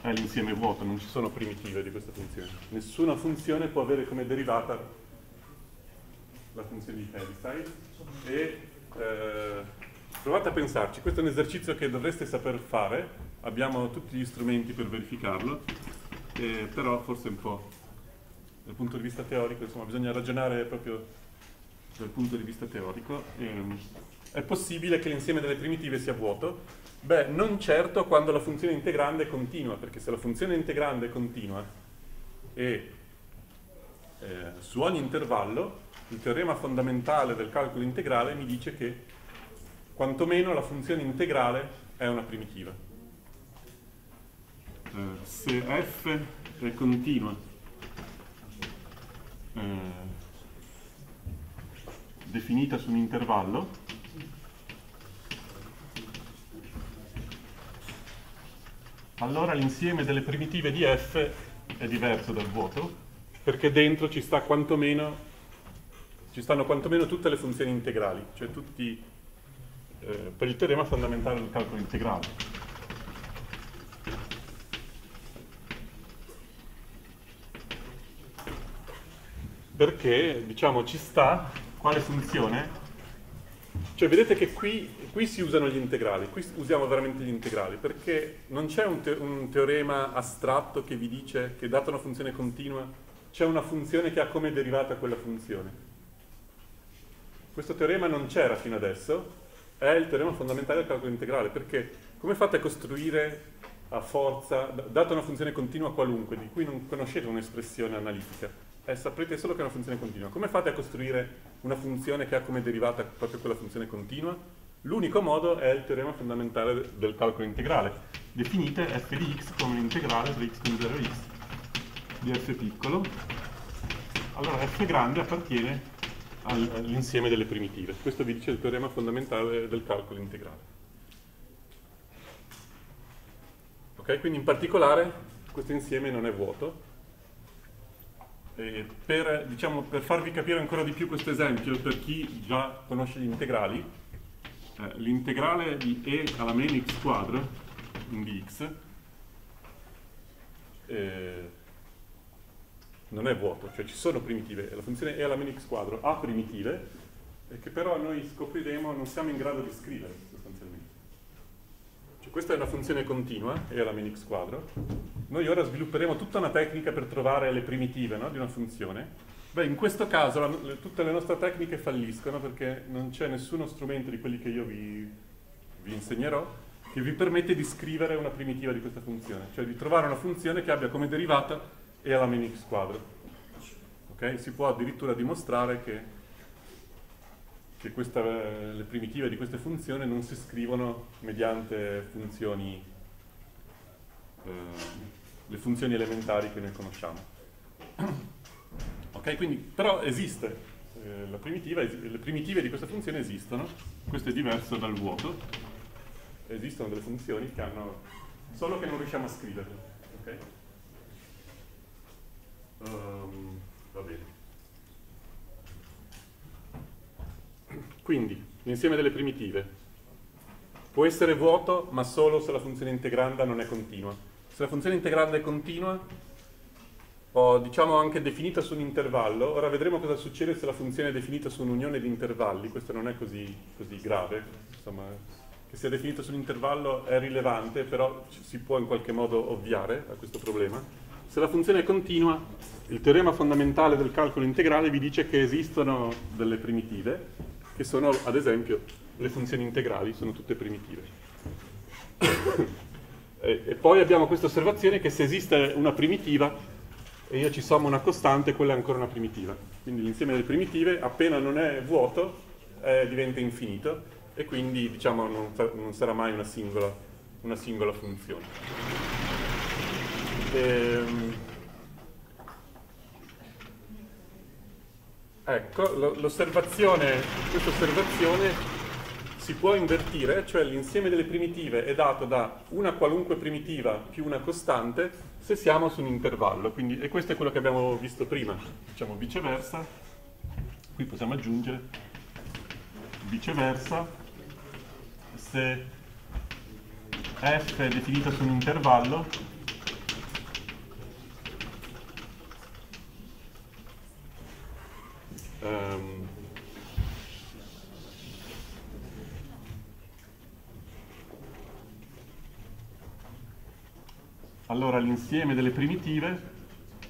Speaker 1: è l'insieme vuoto, non ci sono primitive di questa funzione. Nessuna funzione può avere come derivata la funzione di Heaviside e eh, provate a pensarci, questo è un esercizio che dovreste saper fare abbiamo tutti gli strumenti per verificarlo, eh, però forse un po' dal punto di vista teorico, insomma, bisogna ragionare proprio dal punto di vista teorico. Eh, è possibile che l'insieme delle primitive sia vuoto? Beh, non certo quando la funzione integrande è continua, perché se la funzione integrande è continua e eh, su ogni intervallo il teorema fondamentale del calcolo integrale mi dice che quantomeno la funzione integrale è una primitiva. Eh, se f è continua eh, definita su un intervallo, allora l'insieme delle primitive di f è diverso dal vuoto, perché dentro ci, sta ci stanno quantomeno tutte le funzioni integrali, cioè tutti, eh, per il teorema fondamentale del calcolo integrale. Perché, diciamo, ci sta quale funzione cioè vedete che qui, qui, si usano gli integrali, qui usiamo veramente gli integrali, perché non c'è un, te un, teorema astratto che vi dice che data una funzione continua c'è una funzione che ha come derivata quella funzione. Questo teorema non c'era fino adesso, è il teorema fondamentale del calcolo integrale, perché come fate a costruire a forza, data una funzione continua qualunque, di cui non conoscete un'espressione analitica, eh, saprete solo che è una funzione continua. Come fate a costruire una funzione che ha come derivata proprio quella funzione continua? L'unico modo è il teorema fondamentale del calcolo integrale. Definite f di x come l'integrale per x più 0 x di f piccolo. Allora f grande appartiene all'insieme delle primitive. Questo vi dice il teorema fondamentale del calcolo integrale. Ok, quindi in particolare questo insieme non è vuoto, per, diciamo, per, farvi capire ancora di più questo esempio, per chi già conosce gli integrali, eh, l'integrale di e alla main x quadro in dx eh, non è vuoto, cioè ci sono primitive, la funzione e alla main x quadro ha primitive, che però noi scopriremo non siamo in grado di scrivere sostanzialmente. Cioè, questa è una funzione continua, e alla main x quadro, noi ora svilupperemo tutta una tecnica per trovare le primitive no, di una funzione. Beh, in questo caso la, le, tutte le nostre tecniche falliscono perché non c'è nessuno strumento di quelli che io vi, vi insegnerò che vi permette di scrivere una primitiva di questa funzione, cioè di trovare una funzione che abbia come derivata e alla min x quadro. Okay? Si può addirittura dimostrare che, che questa, le primitive di queste funzioni non si scrivono mediante funzioni eh, le funzioni elementari che noi conosciamo. ok, quindi però esiste eh, la primitiva, le primitive di questa funzione esistono, questo è diverso dal vuoto, esistono delle funzioni che hanno, solo che non riusciamo a scriverle. Okay? Um, va bene. Quindi, l'insieme delle primitive può essere vuoto, ma solo se la funzione integranda non è continua se la funzione integrale è continua, o diciamo anche definita su un intervallo, ora vedremo cosa succede se la funzione è definita su un'unione di intervalli, questo non è così, così grave, insomma, che sia definita su un intervallo è rilevante, però si può in qualche modo ovviare a questo problema. Se la funzione è continua, il teorema fondamentale del calcolo integrale vi dice che esistono delle primitive, che sono ad esempio le funzioni integrali, sono tutte primitive. E, e poi abbiamo questa osservazione che se esiste una primitiva e io ci sommo una costante, quella è ancora una primitiva. Quindi l'insieme delle primitive, appena non è vuoto, eh, diventa infinito e quindi diciamo, non, non, sarà mai una singola, una singola funzione. Ehm, ecco, l'osservazione, questa osservazione si può invertire, cioè l'insieme delle primitive è dato da una qualunque primitiva più una costante se siamo su un intervallo. Quindi, e questo è quello che abbiamo visto prima. Diciamo viceversa, qui possiamo aggiungere viceversa se f è definita su un intervallo um, allora l'insieme delle primitive,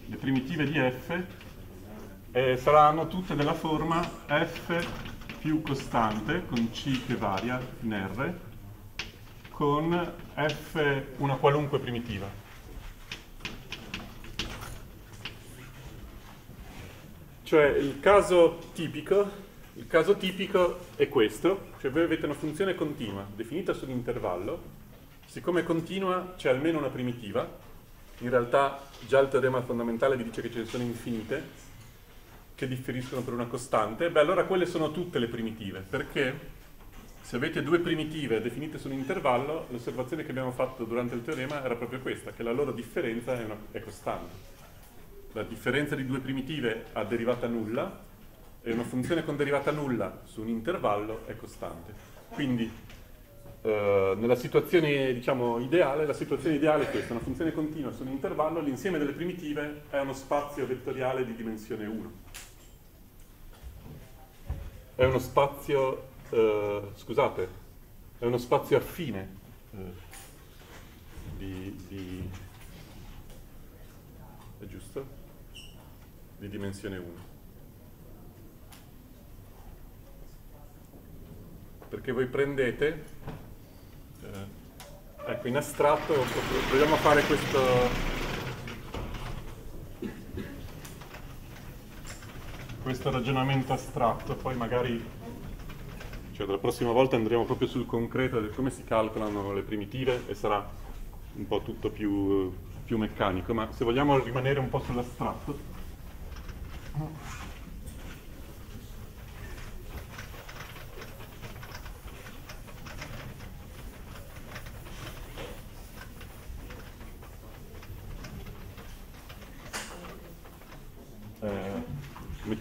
Speaker 1: le primitive di f, eh, saranno tutte della forma f più costante, con c che varia in r, con f una qualunque primitiva. Cioè il caso tipico, il caso tipico è questo, cioè voi avete una funzione continua definita sull'intervallo Siccome continua c'è almeno una primitiva, in realtà già il teorema fondamentale vi dice che ce ne sono infinite, che differiscono per una costante, beh allora quelle sono tutte le primitive, perché se avete due primitive definite su un intervallo, l'osservazione che abbiamo fatto durante il teorema era proprio questa, che la loro differenza è, una, è costante. La differenza di due primitive a derivata nulla e una funzione con derivata nulla su un intervallo è costante. Quindi eh, nella situazione diciamo, ideale, la situazione ideale è questa, una funzione continua su un intervallo, l'insieme delle primitive è uno spazio vettoriale di dimensione 1. È uno spazio, eh, scusate, è uno spazio affine eh, di, di, è giusto? Di dimensione 1. Perché voi prendete eh, ecco, in astratto proviamo a fare questo... questo ragionamento astratto, poi magari cioè la prossima volta andremo proprio sul concreto di come si calcolano le primitive e sarà un po' tutto più, più meccanico, ma se vogliamo rimanere un po' sull'astratto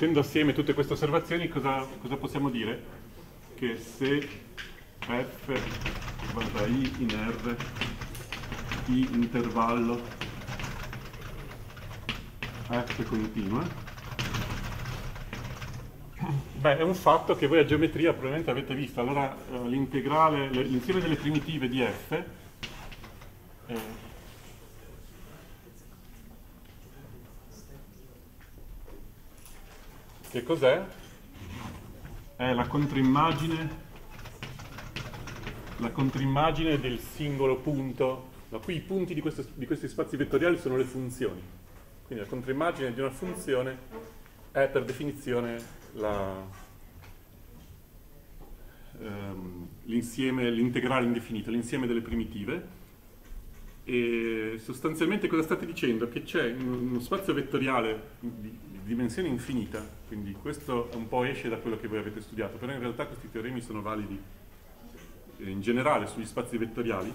Speaker 1: mettendo assieme tutte queste osservazioni cosa, cosa possiamo dire? Che se f guarda i in r, i intervallo f continua, beh è un fatto che voi a geometria probabilmente avete visto, allora eh, l'integrale, l'insieme delle primitive di f eh, Che cos'è? È la controimmagine, la controimmagine del singolo punto. No, qui i punti di, questo, di questi spazi vettoriali sono le funzioni. Quindi la controimmagine di una funzione è per definizione ehm, l'insieme, l'integrale indefinito, l'insieme delle primitive. E sostanzialmente cosa state dicendo? Che c'è uno spazio vettoriale di, dimensione infinita, quindi questo un po' esce da quello che voi avete studiato, però in realtà questi teoremi sono validi eh, in generale sugli spazi vettoriali.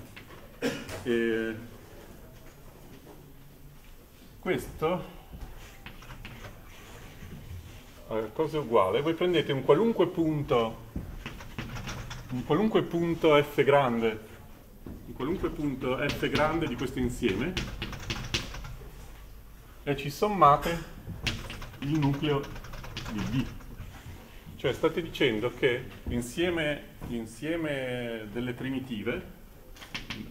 Speaker 1: E questo cosa uguale? Voi prendete un qualunque punto, un qualunque punto f grande, un qualunque punto f grande di questo insieme e ci sommate il nucleo di D. Cioè state dicendo che l'insieme delle primitive,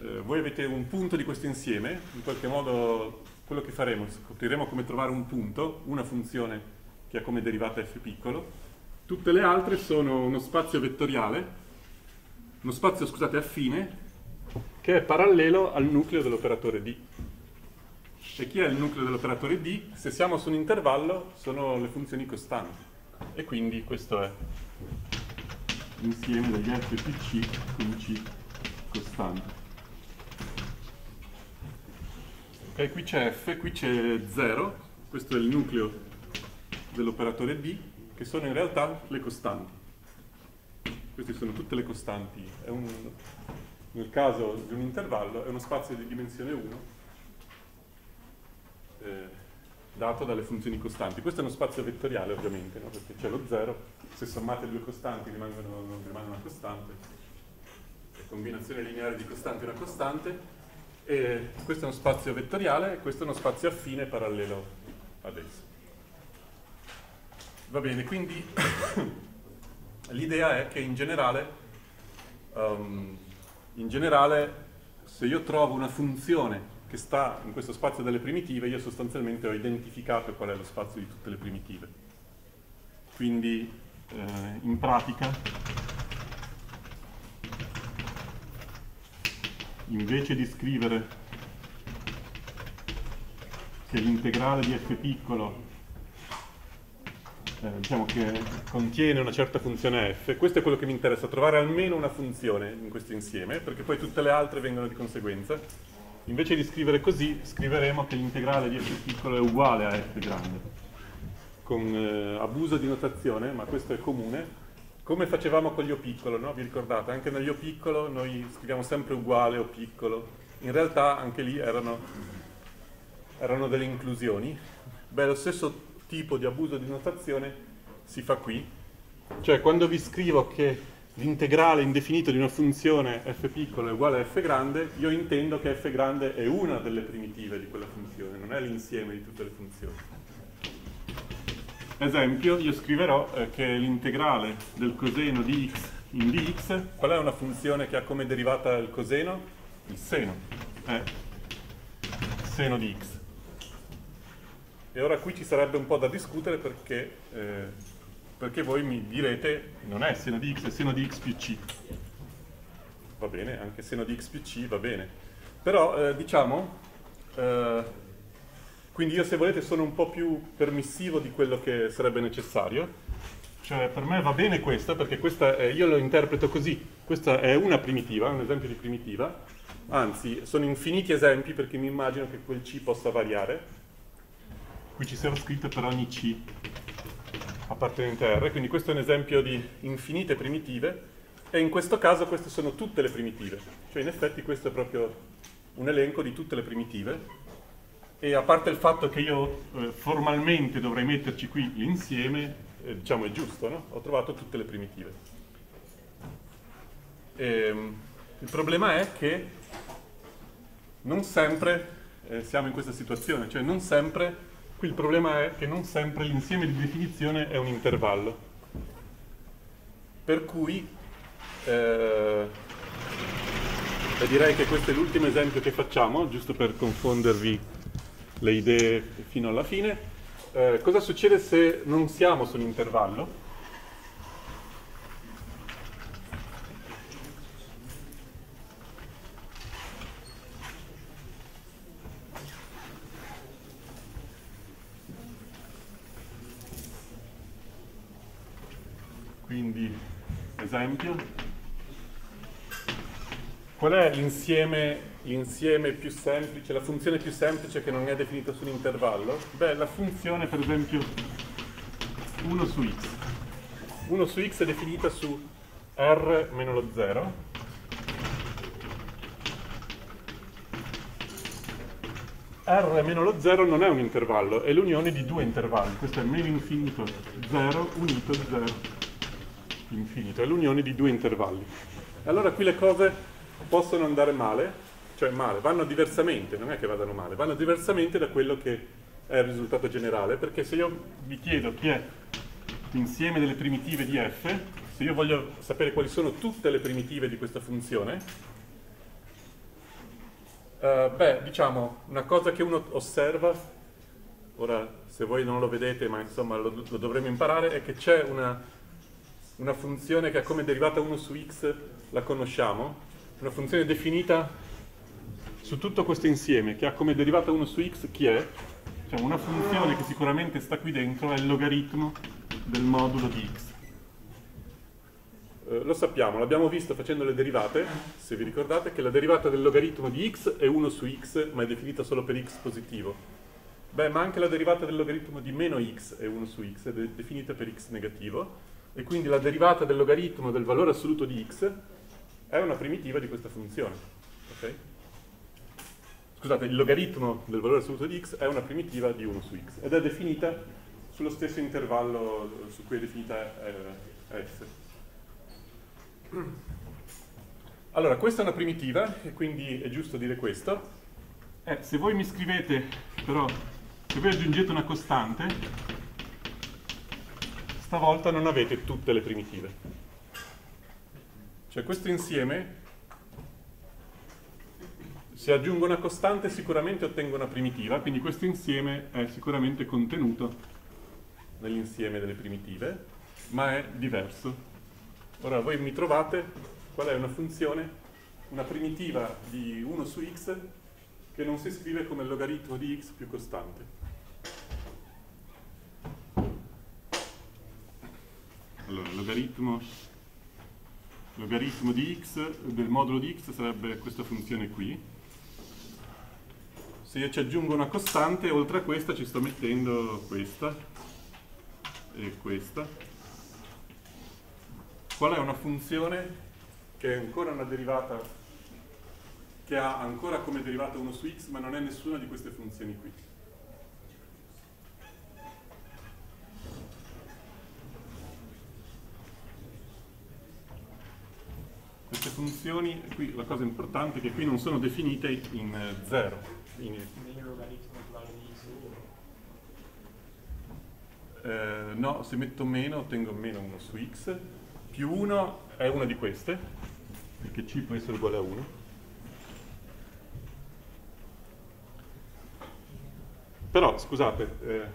Speaker 1: eh, voi avete un punto di questo insieme, in qualche modo quello che faremo, scopriremo come trovare un punto, una funzione che ha come derivata f piccolo, tutte le altre sono uno spazio vettoriale, uno spazio, scusate, affine, che è parallelo al nucleo dell'operatore D. E chi è il nucleo dell'operatore D? Se siamo su un intervallo sono le funzioni costanti. E quindi questo è l'insieme degli F più C con C costante. Ok, qui c'è F, qui c'è 0, questo è il nucleo dell'operatore D, che sono in realtà le costanti. Queste sono tutte le costanti. Un, nel caso di un intervallo è uno spazio di dimensione 1 eh, dato dalle funzioni costanti. Questo è uno spazio vettoriale ovviamente, no? perché c'è lo 0, se sommate due costanti rimangono, rimane una costante, è combinazione lineare di costanti una costante, e questo è uno spazio vettoriale e questo è uno spazio affine parallelo ad esso. Va bene, quindi l'idea è che in generale, um, in generale se io trovo una funzione che sta in questo spazio delle primitive, io sostanzialmente ho identificato qual è lo spazio di tutte le primitive. Quindi eh, in pratica, invece di scrivere che l'integrale di f piccolo eh, diciamo che contiene una certa funzione f, questo è quello che mi interessa, trovare almeno una funzione in questo insieme, perché poi tutte le altre vengono di conseguenza Invece di scrivere così, scriveremo che l'integrale di f piccolo è uguale a f grande. con eh, abuso di notazione, ma questo è comune, come facevamo con gli O piccolo, no? vi ricordate? Anche negli O piccolo noi scriviamo sempre uguale O piccolo, in realtà anche lì erano, erano delle inclusioni. Beh, lo stesso tipo di abuso di notazione si fa qui, cioè quando vi scrivo che l'integrale indefinito di una funzione f piccolo è uguale a f grande, io intendo che f grande è una delle primitive di quella funzione, non è l'insieme di tutte le funzioni. Esempio, io scriverò eh, che l'integrale del coseno di x in dx, qual è una funzione che ha come derivata il coseno? Il seno, è seno di x. E ora qui ci sarebbe un po' da discutere perché, eh, perché voi mi direte non è seno di x, è seno di x più c. Va bene, anche seno di x più c va bene. Però eh, diciamo, eh, quindi io se volete sono un po' più permissivo di quello che sarebbe necessario. Cioè per me va bene questa perché questa è, io lo interpreto così. Questa è una primitiva, un esempio di primitiva. Anzi, sono infiniti esempi perché mi immagino che quel c possa variare. Qui ci sarà scritto per ogni c appartenente a R, quindi questo è un esempio di infinite primitive e in questo caso queste sono tutte le primitive. Cioè in effetti questo è proprio un elenco di tutte le primitive e a parte il fatto che io eh, formalmente dovrei metterci qui l'insieme, eh, diciamo è giusto, no? Ho trovato tutte le primitive. E, ehm, il problema è che non sempre eh, siamo in questa situazione, cioè non sempre, qui il problema è che non sempre l'insieme di definizione è un intervallo. Per cui, eh, direi che questo è l'ultimo esempio che facciamo, giusto per confondervi le idee fino alla fine. Eh, cosa succede se non siamo su un intervallo? Quindi, esempio, qual è l'insieme più semplice, la funzione più semplice che non è definita su un intervallo? Beh, la funzione per esempio 1 su x. 1 su x è definita su r meno lo 0. R meno lo 0 non è un intervallo, è l'unione di due intervalli. Questo è meno infinito 0 unito 0 infinito, è l'unione di due intervalli. Allora qui le cose possono andare male, cioè male, vanno diversamente, non è che vadano male, vanno diversamente da quello che è il risultato generale, perché se io vi chiedo chi è l'insieme delle primitive di f, se io voglio sapere quali sono tutte le primitive di questa funzione, uh, beh, diciamo, una cosa che uno osserva, ora se voi non lo vedete, ma insomma lo, lo dovremo imparare, è che c'è una, una funzione che ha come derivata 1 su x, la conosciamo, una funzione definita su tutto questo insieme che ha come derivata 1 su x chi è? Cioè una funzione che sicuramente sta qui dentro è il logaritmo del modulo di x. Eh, lo sappiamo, l'abbiamo visto facendo le derivate, se vi ricordate, che la derivata del logaritmo di x è 1 su x, ma è definita solo per x positivo. Beh, ma anche la derivata del logaritmo di meno x è 1 su x, ed è definita per x negativo, e quindi la derivata del logaritmo del valore assoluto di x è una primitiva di questa funzione. Okay? scusate, il logaritmo del valore assoluto di x è una primitiva di 1 su x ed è definita sullo stesso intervallo su cui è definita eh, f. Allora, questa è una primitiva e quindi è giusto dire questo. Eh, se voi mi scrivete, però, se voi aggiungete una costante, stavolta non avete tutte le primitive. Cioè questo insieme se aggiungo una costante sicuramente ottengo una primitiva, quindi questo insieme è sicuramente contenuto nell'insieme delle primitive, ma è diverso. Ora voi mi trovate qual è una funzione, una primitiva di 1 su x che non si scrive come logaritmo di x più costante. Allora, logaritmo, logaritmo di x del modulo di x sarebbe questa funzione qui, se io ci aggiungo una costante, oltre a questa ci sto mettendo questa, è questa. Qual è una funzione che è ancora una derivata che ha ancora come derivata 1 su x, ma non è nessuna di queste funzioni qui. Queste funzioni, qui la cosa importante è che qui non sono definite in 0. In,
Speaker 4: Nel logaritmo uguale di x
Speaker 1: eh, no, se metto meno ottengo meno 1 su x, più 1 è una di queste, perché c può essere uguale a 1. Però, scusate, eh,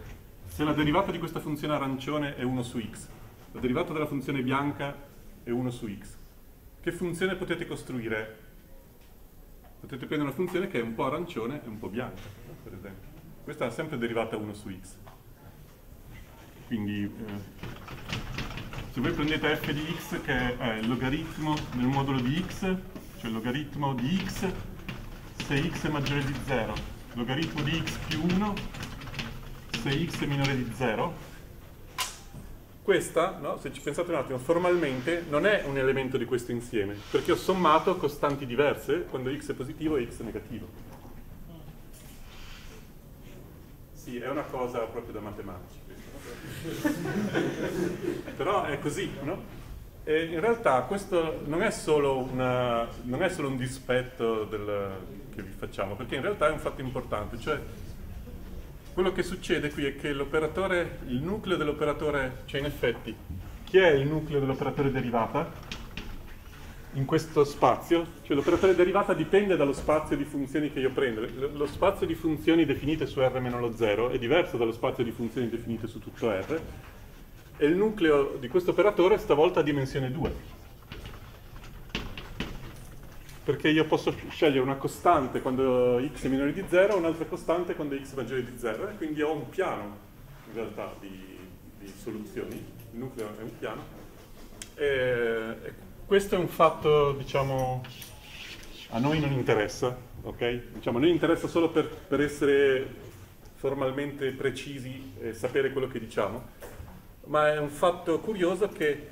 Speaker 1: se la derivata di questa funzione arancione è 1 su x, la derivata della funzione bianca è 1 su x, che funzione potete costruire? Potete prendere una funzione che è un po' arancione e un po' bianca, per esempio. Questa è sempre derivata 1 su x. Quindi, eh, se voi prendete f di x che è il logaritmo del modulo di x, cioè il logaritmo di x se x è maggiore di 0, logaritmo di x più 1 se x è minore di 0, questa, no, se ci pensate un attimo, formalmente non è un elemento di questo insieme, perché ho sommato costanti diverse quando x è positivo e x è negativo. Sì, è una cosa proprio da matematici. Però è così, no? E in realtà questo non è solo, una, non è solo un dispetto del, che vi facciamo, perché in realtà è un fatto importante, cioè quello che succede qui è che il nucleo dell'operatore, cioè in effetti, chi è il nucleo dell'operatore derivata? In questo spazio, cioè l'operatore derivata dipende dallo spazio di funzioni che io prendo. Lo spazio di funzioni definite su R meno lo 0 è diverso dallo spazio di funzioni definite su tutto R e il nucleo di questo operatore stavolta ha dimensione 2 perché io posso scegliere una costante quando x è minore di 0 e un'altra costante quando x è maggiore di 0 e quindi ho un piano in realtà di, di soluzioni, il nucleo è un piano. E, questo è un fatto diciamo a noi non interessa, ok? Diciamo, a noi interessa solo per, per essere formalmente precisi e sapere quello che diciamo, ma è un fatto curioso che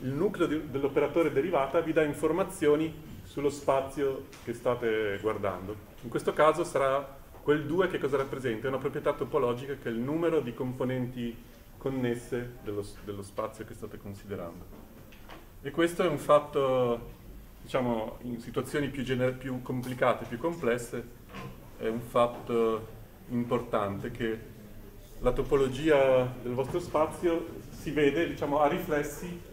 Speaker 1: il nucleo dell'operatore derivata vi dà informazioni sullo spazio che state guardando. In questo caso sarà quel 2 che cosa rappresenta? È una proprietà topologica che è il numero di componenti connesse dello, dello spazio che state considerando. E questo è un fatto, diciamo, in situazioni più, più complicate, più complesse, è un fatto importante che la topologia del vostro spazio si vede, diciamo, a riflessi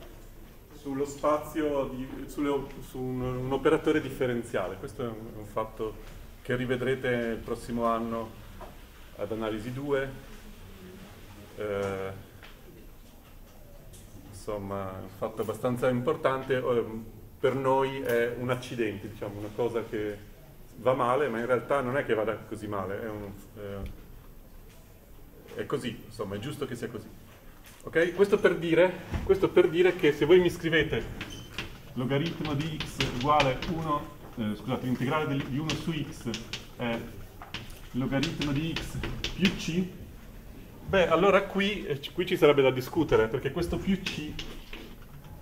Speaker 1: sullo spazio, di, sulle, su un, un, operatore differenziale. Questo è un, un, fatto che rivedrete il prossimo anno ad analisi 2. Eh, insomma, un fatto abbastanza importante. Eh, per noi è un accidente, diciamo, una cosa che va male, ma in realtà non è che vada così male, è, un, eh, è così, insomma, è giusto che sia così. Ok? Questo per, dire, questo per dire che se voi mi scrivete logaritmo di x uguale 1, eh, scusate, l'integrale di 1 su x è logaritmo di x più c, beh, allora qui, eh, qui ci sarebbe da discutere, perché questo più c,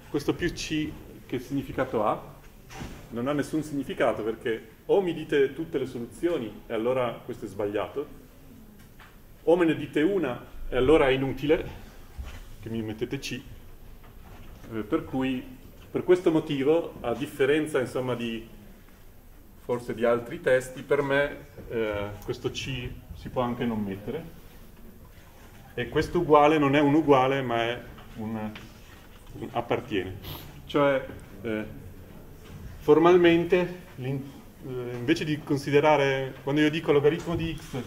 Speaker 1: questo più c che significato ha? Non ha nessun significato perché o mi dite tutte le soluzioni e allora questo è sbagliato, o me ne dite una e allora è inutile, che mi mettete C, eh, per cui per questo motivo, a differenza insomma di forse di altri testi, per me eh, questo C si può anche non mettere e questo uguale non è un uguale ma è un, un appartiene. Cioè eh, formalmente eh, invece di considerare, quando io dico logaritmo di x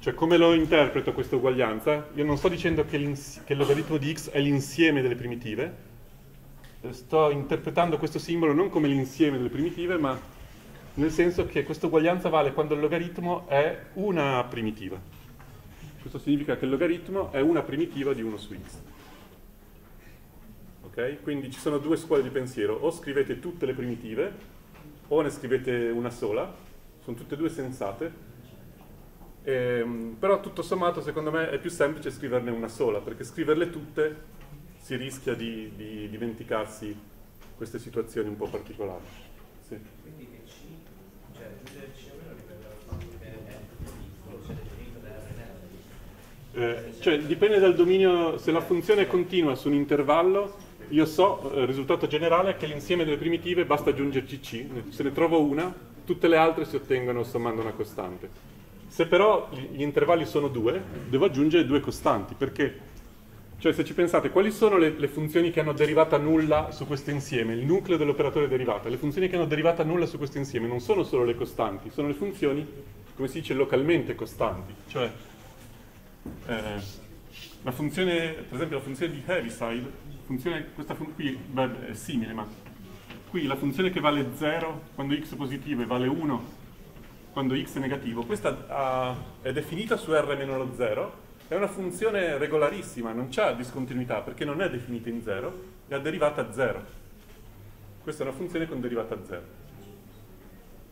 Speaker 1: cioè, come lo interpreto questa uguaglianza? Io non sto dicendo che, che il logaritmo di x è l'insieme delle primitive, sto interpretando questo simbolo non come l'insieme delle primitive, ma nel senso che questa uguaglianza vale quando il logaritmo è una primitiva. Questo significa che il logaritmo è una primitiva di 1 su x. Ok? Quindi ci sono due scuole di pensiero, o scrivete tutte le primitive, o ne scrivete una sola, sono tutte e due sensate, Ehm, però tutto sommato secondo me è più semplice scriverne una sola, perché scriverle tutte si rischia di, di dimenticarsi queste situazioni un po' particolari. Sì.
Speaker 2: Quindi che C, cioè aggiungere C.
Speaker 1: Eh, cioè dipende dal dominio, se la funzione è continua su un intervallo, io so, eh, il risultato generale è che l'insieme delle primitive basta aggiungerci C, se ne trovo una, tutte le altre si ottengono sommando una costante. Se però gli intervalli sono due, devo aggiungere due costanti, perché cioè se ci pensate, quali sono le, le, funzioni che hanno derivata nulla su questo insieme? Il nucleo dell'operatore derivata. Le funzioni che hanno derivata nulla su questo insieme non sono solo le costanti, sono le funzioni, come si dice, localmente costanti. Cioè, eh, la funzione, per esempio la funzione di Heaviside, funzione, questa fun- qui beh, è simile, ma qui la funzione che vale 0 quando x è positivo e vale 1 quando x è negativo, questa uh, è definita su r meno lo 0 è una funzione regolarissima, non c'ha discontinuità perché non è definita in 0 e ha derivata 0. Questa è una funzione con derivata 0.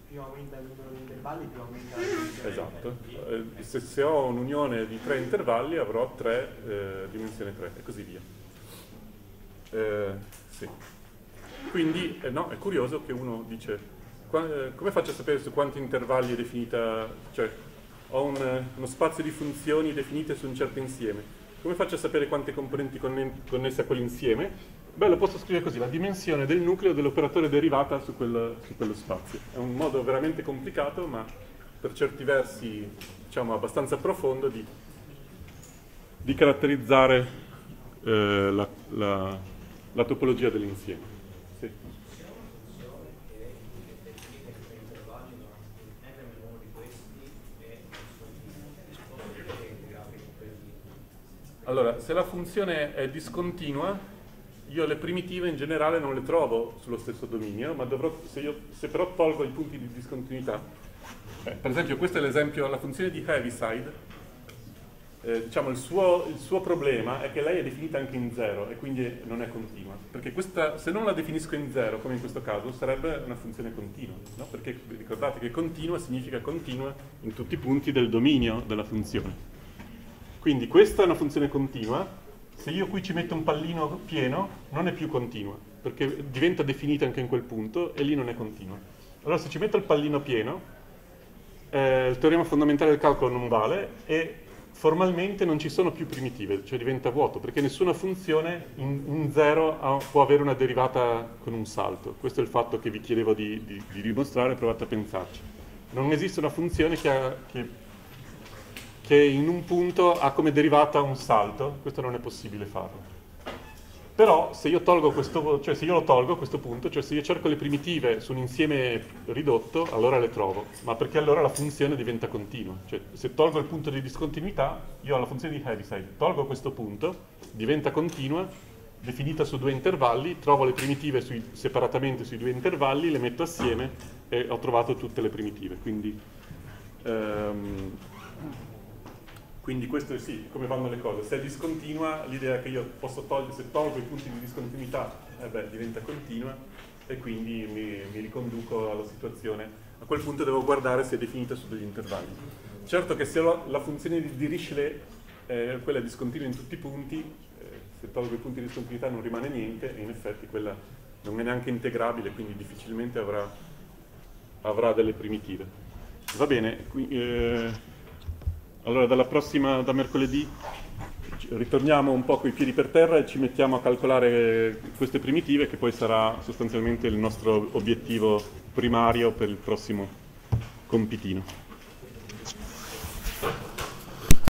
Speaker 4: Più aumenta il numero di intervalli, più aumenta dimensione.
Speaker 1: Esatto. Eh, se, se, ho un'unione di tre intervalli avrò 3 eh, dimensione 3 e così via. Eh, sì. Quindi eh, no, è curioso che uno dice come faccio a sapere su quanti intervalli è definita, cioè ho un, uno spazio di funzioni definite su un certo insieme. Come faccio a sapere quante componenti connesse a quell'insieme? Beh, lo posso scrivere così, la dimensione del nucleo dell'operatore derivata su, quel, su, quello spazio. È un modo veramente complicato, ma per certi versi, diciamo, abbastanza profondo di, di caratterizzare eh, la, la, la topologia dell'insieme. Allora, se la funzione è discontinua, io le primitive in generale non le trovo sullo stesso dominio, ma dovrò, se, io, se però tolgo i punti di discontinuità, eh, per esempio questo è l'esempio, la funzione di Heaviside, eh, diciamo il suo, il suo, problema è che lei è definita anche in zero e quindi non è continua, perché questa, se non la definisco in zero, come in questo caso, sarebbe una funzione continua, no? perché ricordate che continua significa continua in tutti i punti del dominio della funzione. Quindi questa è una funzione continua, se io qui ci metto un pallino pieno non è più continua, perché diventa definita anche in quel punto e lì non è continua. Allora se ci metto il pallino pieno, eh, il teorema fondamentale del calcolo non vale e formalmente non ci sono più primitive, cioè diventa vuoto, perché nessuna funzione in, in zero ha, può avere una derivata con un salto. Questo è il fatto che vi chiedevo di, di, di dimostrare, provate a pensarci. Non esiste una funzione che, ha, che che in un punto ha come derivata un salto, questo non è possibile farlo. Però se io, questo, cioè se io lo tolgo questo punto, cioè se io cerco le primitive su un insieme ridotto, allora le trovo, ma perché allora la funzione diventa continua. Cioè se tolgo il punto di discontinuità, io ho la funzione di Heaviside, tolgo questo punto, diventa continua, definita su due intervalli, trovo le primitive sui, separatamente sui due intervalli, le metto assieme e ho trovato tutte le primitive. Quindi, um, quindi questo è sì, come vanno le cose. Se è discontinua, l'idea è che io posso togliere, se tolgo i punti di discontinuità, eh beh, diventa continua e quindi mi, mi, riconduco alla situazione. A quel punto devo guardare se è definita su degli intervalli. Certo che se la funzione di Dirichlet eh, quella è discontinua in tutti i punti, eh, se tolgo i punti di discontinuità non rimane niente e in effetti quella non è neanche integrabile, quindi difficilmente avrà, avrà delle primitive. Va bene, qui, eh, allora dalla prossima, da mercoledì, ritorniamo un po' coi piedi per terra e ci mettiamo a calcolare queste primitive che poi sarà sostanzialmente il nostro obiettivo primario per il prossimo compitino.